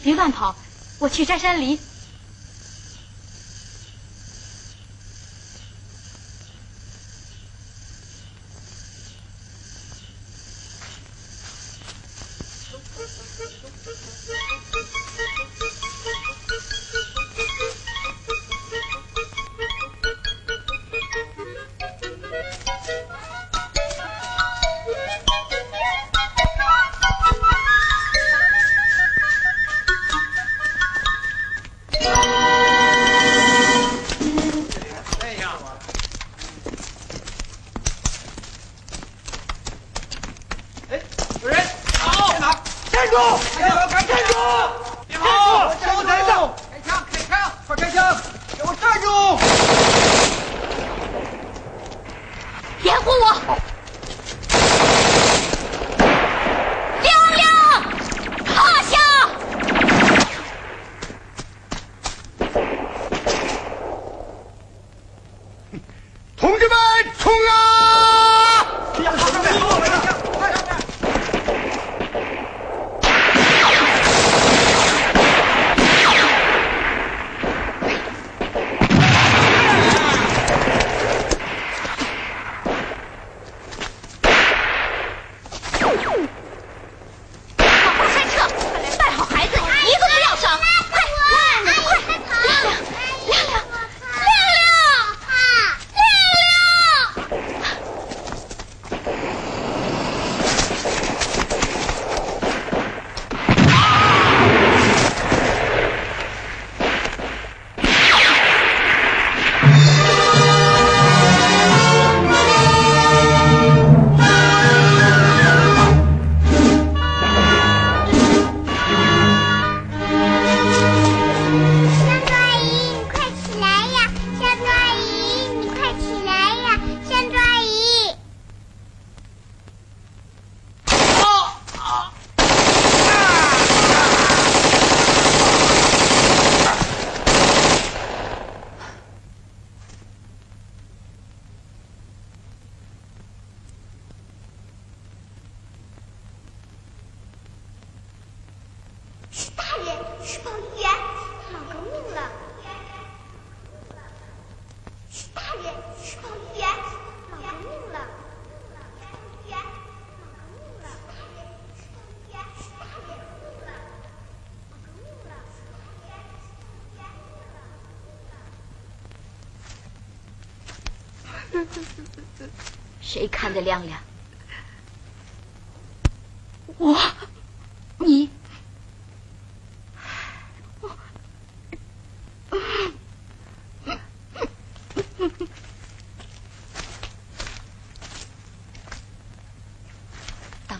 别乱跑，去摘山梨。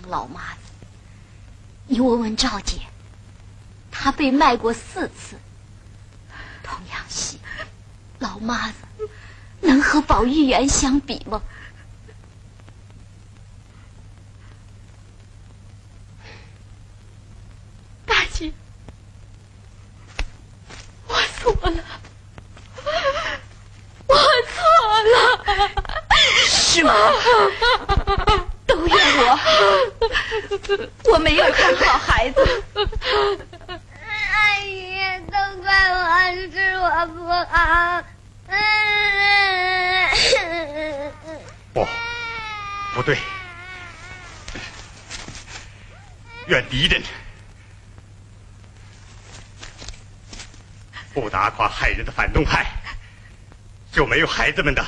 老妈子，你问问赵姐，她被卖过四次，童养媳，老妈子能和保育员相比吗？大姐，我错了，我错了，是吗？都怨我，我没有看好孩子。阿姨，都怪我，是我不好。不，不对，怨敌人，不打垮害人的反动派，就没有孩子们的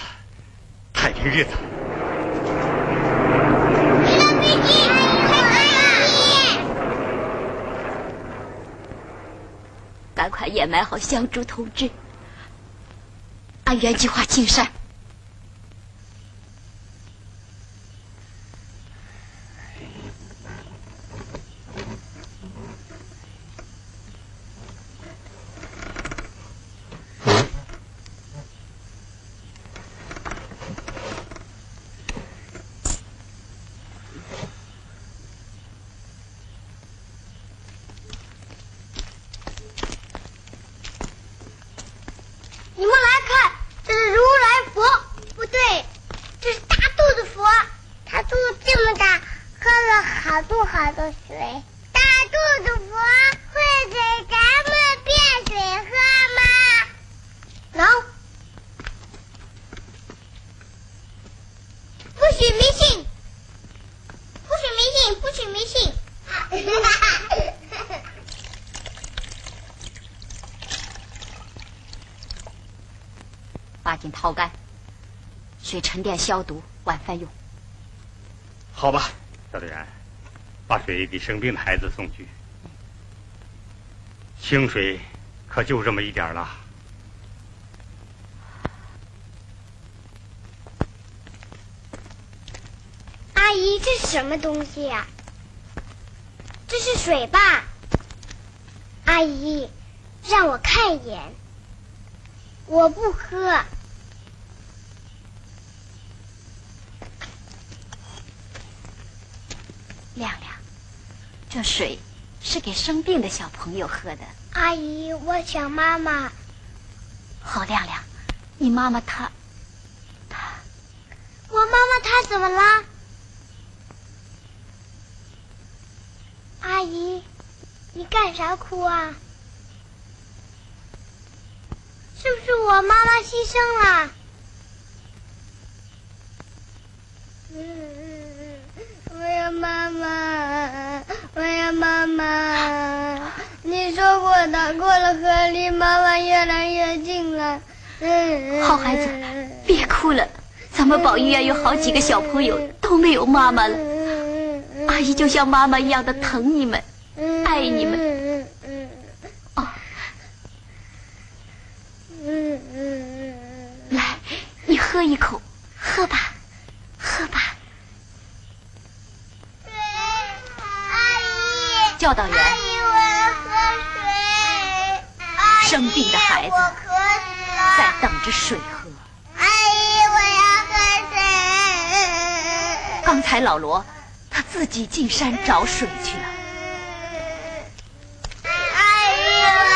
太平日子。赶快掩埋好香烛同志，按原计划进山。你们来看，这是如来佛，不对，这是大肚子佛，它肚子这么大，喝了好多好多水。大肚子佛会给咱们变水喝吗？能。不许迷信，不许迷信，不许迷信。把劲掏干，水沉淀消毒，晚饭用。好吧，小队员，把水给生病的孩子送去。清水可就这么一点了。阿姨，这是什么东西呀、这是水吧？阿姨，让我看一眼。我不喝。亮亮，这水是给生病的小朋友喝的。阿姨，我想妈妈。好，亮亮，你妈妈她她我妈妈她怎么了？阿姨，你干啥哭啊？是不是我妈妈牺牲了？我要妈妈，我要妈妈。你说我打过了河，离妈妈越来越近了。好孩子，别哭了。咱们保育院有好几个小朋友都没有妈妈了，阿姨就像妈妈一样的疼你们，爱你们。哦，来，你喝一口，喝吧，喝吧。教导员，阿姨，我要喝水。阿姨生病的孩子我渴死了。水喝。阿姨，我要喝水。刚才老罗他自己进山找水去了。阿姨，我要喝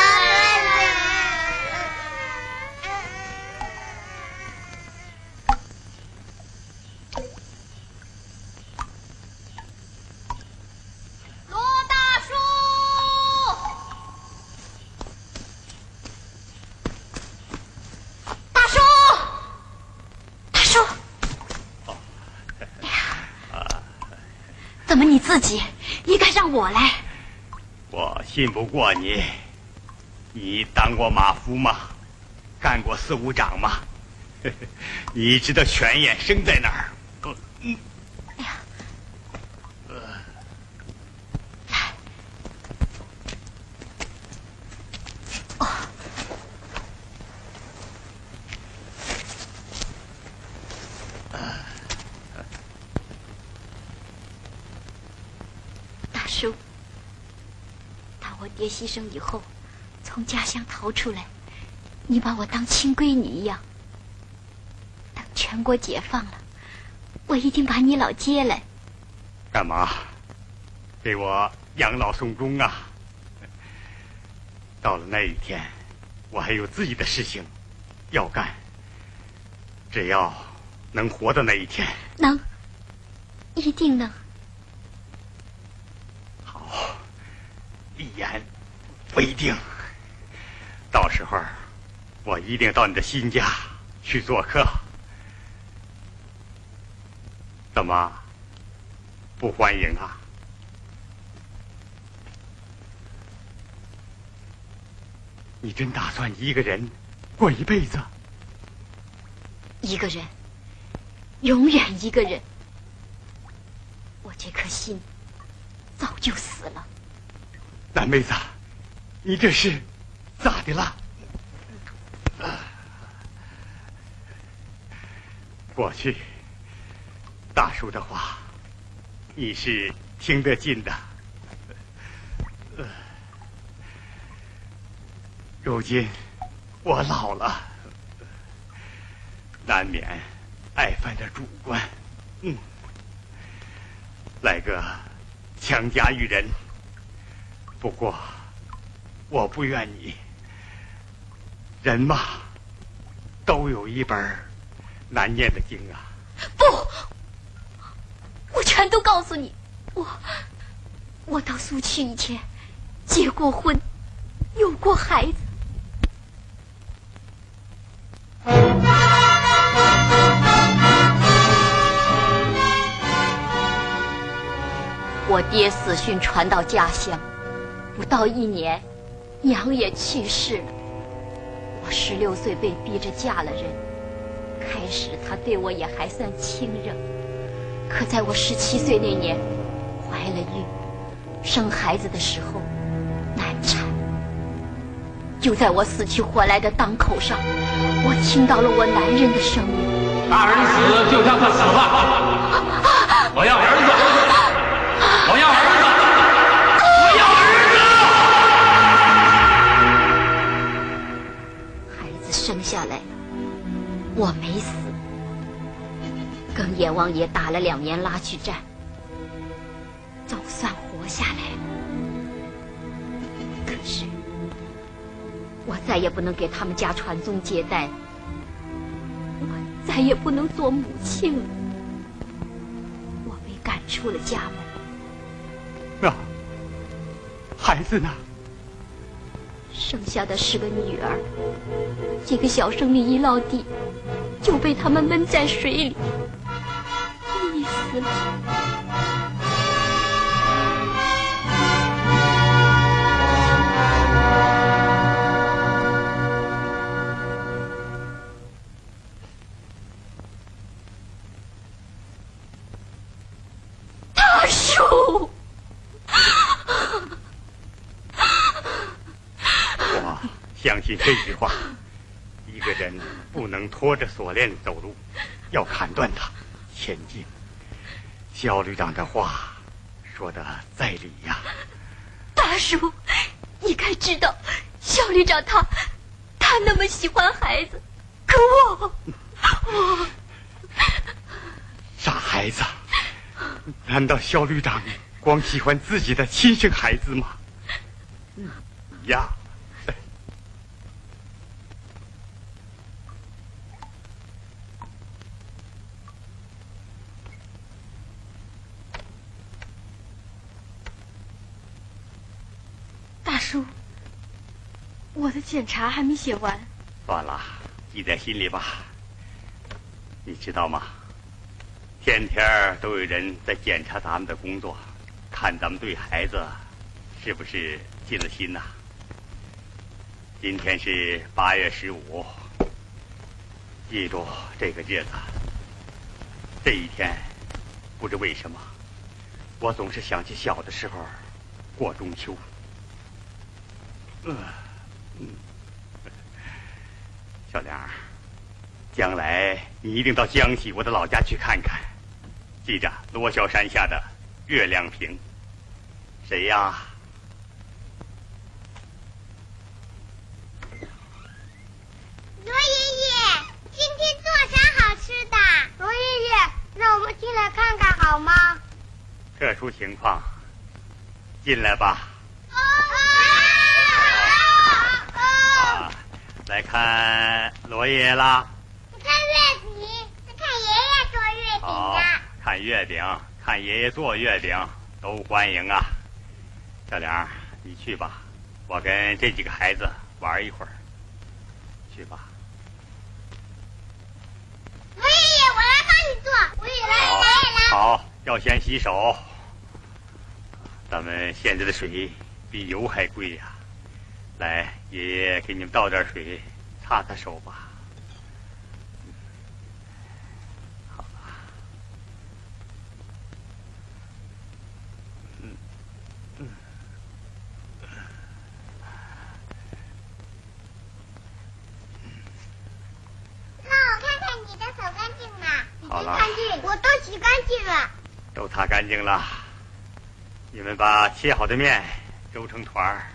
水。罗大叔，大叔，大叔，怎么你自己应该让我来？我信不过你，你当过马夫吗？干过司务长吗？你知道泉眼生在哪儿？呃嗯大叔，当我爹牺牲以后，从家乡逃出来，你把我当亲闺女一样。等全国解放了，我一定把你老接来。干嘛？给我养老送终啊！到了那一天，我还有自己的事情要干。只要能活到那一天，能，一定能。好，一言为定。到时候，我一定到你的新家去做客。怎么不欢迎啊？你真打算一个人过一辈子？一个人，永远一个人。我这颗心早就死了。蓝妹子，你这是咋的了？过去，大叔的话，你是听得进的。如今我老了，难免爱犯点主观，嗯，来个强加于人。不过，我不怨你。人嘛，都有一本难念的经啊。不，我全都告诉你。我，我到苏区以前结过婚，有过孩子。我爹死讯传到家乡，不到一年，娘也去世了。我十六岁被逼着嫁了人，开始他对我也还算亲热，可在我十七岁那年，怀了孕，生孩子的时候难产。就在我死去活来的当口上，我听到了我男人的声音：“大人死就让他死吧，我要儿子，我要儿子，下来，我没死，跟阎王爷打了两年拉锯战，总算活下来了。可是。我再也不能给他们家传宗接代，我再也不能做母亲了。我被赶出了家门。那孩子呢？剩下的是个女儿，这个小生命一落地，就被他们闷在水里，溺死了。这句话，一个人不能拖着锁链走路，要砍断它，前进。肖旅长的话说的在理呀。大叔，你该知道，肖旅长他他那么喜欢孩子，可我我傻孩子，难道肖旅长光喜欢自己的亲生孩子吗？呀！大叔，我的检查还没写完。算了，记在心里吧。你知道吗？天天都有人在检查咱们的工作，看咱们对孩子是不是尽了心呐。今天是八月十五，记住这个日子。这一天，不知为什么，我总是想起小的时候过中秋。嗯，小梁，将来你一定到江西我的老家去看看，记着罗霄山下的月亮坪。谁呀？罗爷爷，今天做啥好吃的？罗爷爷，让我们进来看看好吗？特殊情况，进来吧。来看罗爷爷啦！看月饼，看爷爷做月饼好，看月饼，看爷爷做月饼，都欢迎啊！小梁，你去吧，我跟这几个孩子玩一会儿。去吧。罗爷爷，我来帮你做。我也来，我也来。好，要先洗手。咱们现在的水比油还贵呀。来，爷爷给你们倒点水，擦擦手吧。好。嗯嗯。我看看你的手干净吗？好了。我都洗干净了。都擦干净了。你们把切好的面揉成团儿。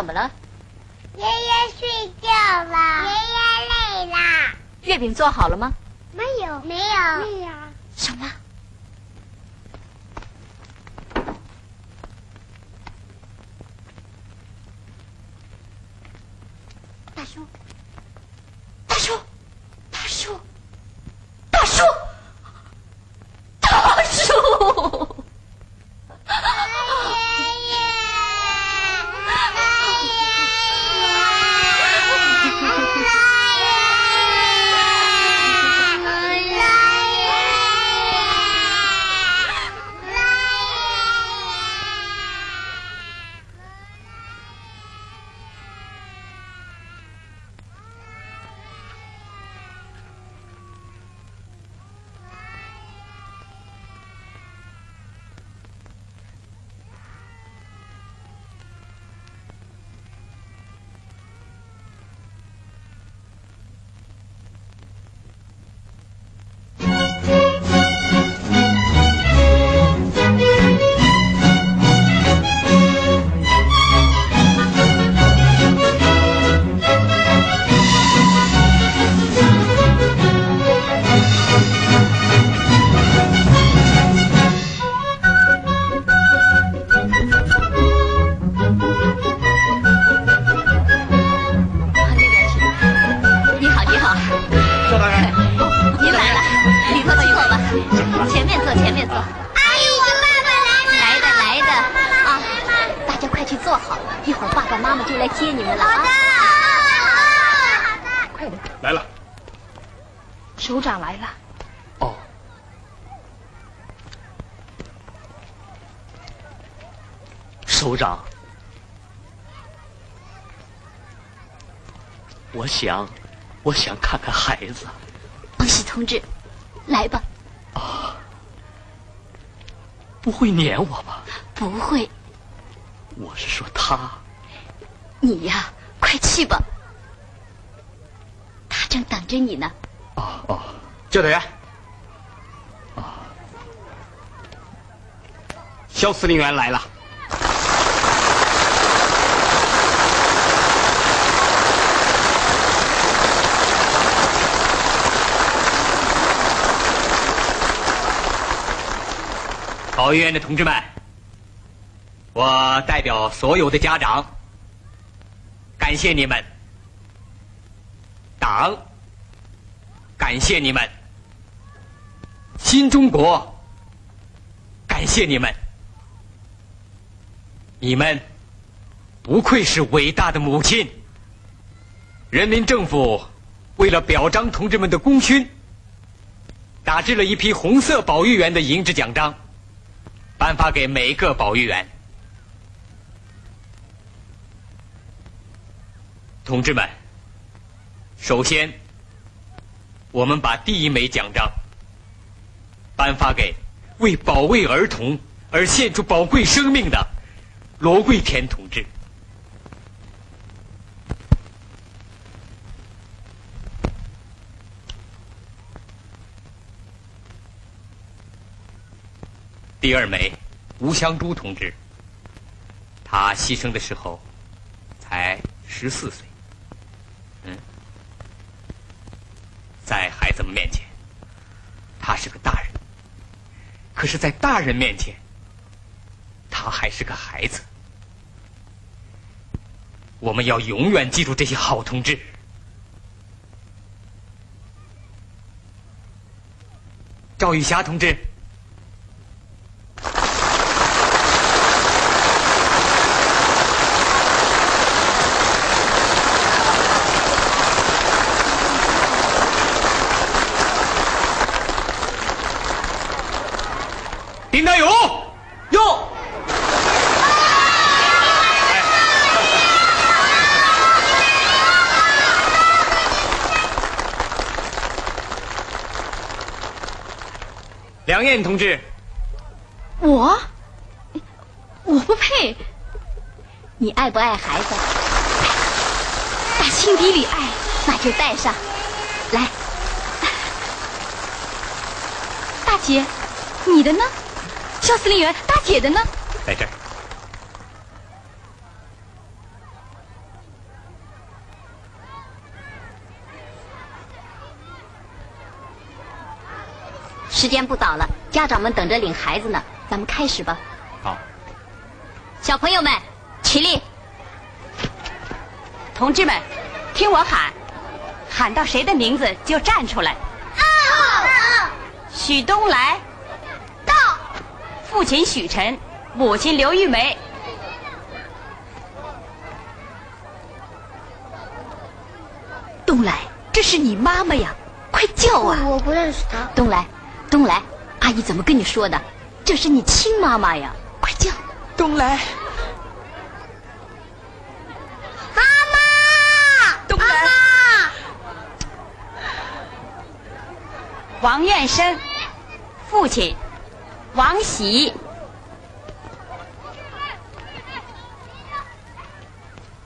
怎么了？爷爷睡觉了。爷爷累了。月饼做好了吗？没有。没有。累呀什么？想，我想看看孩子。王喜同志，来吧。啊，不会撵我吧？不会。我是说他。你呀，快去吧，他正等着你呢。哦哦，教导员。啊，肖司令员来了。疗院的同志们，我代表所有的家长，感谢你们，党，感谢你们，新中国，感谢你们，你们不愧是伟大的母亲。人民政府为了表彰同志们的功勋，打制了一批红色保育员的银质奖章。颁发给每一个保育员，同志们。首先，我们把第一枚奖章颁发给为保卫儿童而献出宝贵生命的罗桂田同志。第二枚，吴香珠同志。他牺牲的时候才十四岁。嗯，在孩子们面前，他是个大人；可是，在大人面前，他还是个孩子。我们要永远记住这些好同志。赵玉霞同志。林大勇，哟！梁燕同志，我，我不配。你爱不爱孩子？打心底里爱。那就带上。来，大姐，你的呢？肖司令员，大姐的呢？在这儿。时间不早了，家长们等着领孩子呢，咱们开始吧。好。小朋友们，起立！同志们，听我喊，喊到谁的名字就站出来。到。许东来。到。父亲许晨，母亲刘玉梅。东来，这是你妈妈呀，快叫啊！我不认识她。东来，东来，阿姨怎么跟你说的？这是你亲妈妈呀，快叫！东来，妈妈，东来，王愿生，父亲。王喜。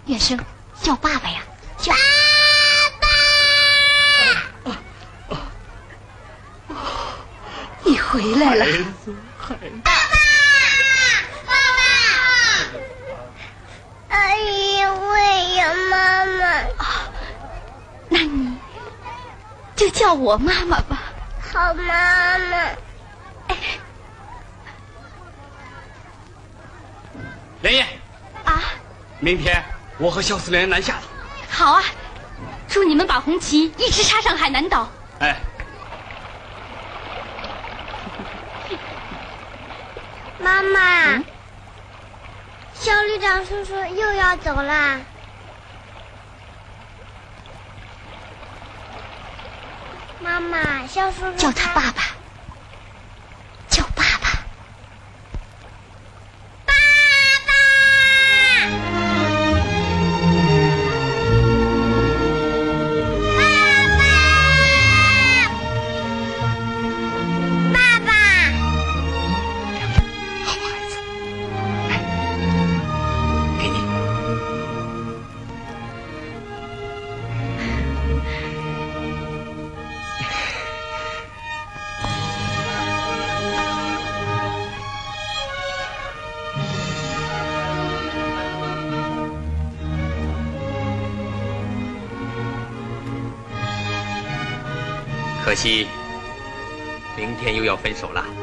愿生，叫爸爸呀，叫。你回来了，爸爸，爸爸！阿姨，我也要妈妈。那你就叫我妈妈吧。好，妈妈。连夜啊！明天我和肖司令南下了。好啊！祝你们把红旗一直插上海南岛。哎。妈妈，肖旅长叔叔又要走了。妈妈，肖叔叔叫他爸爸，分手了。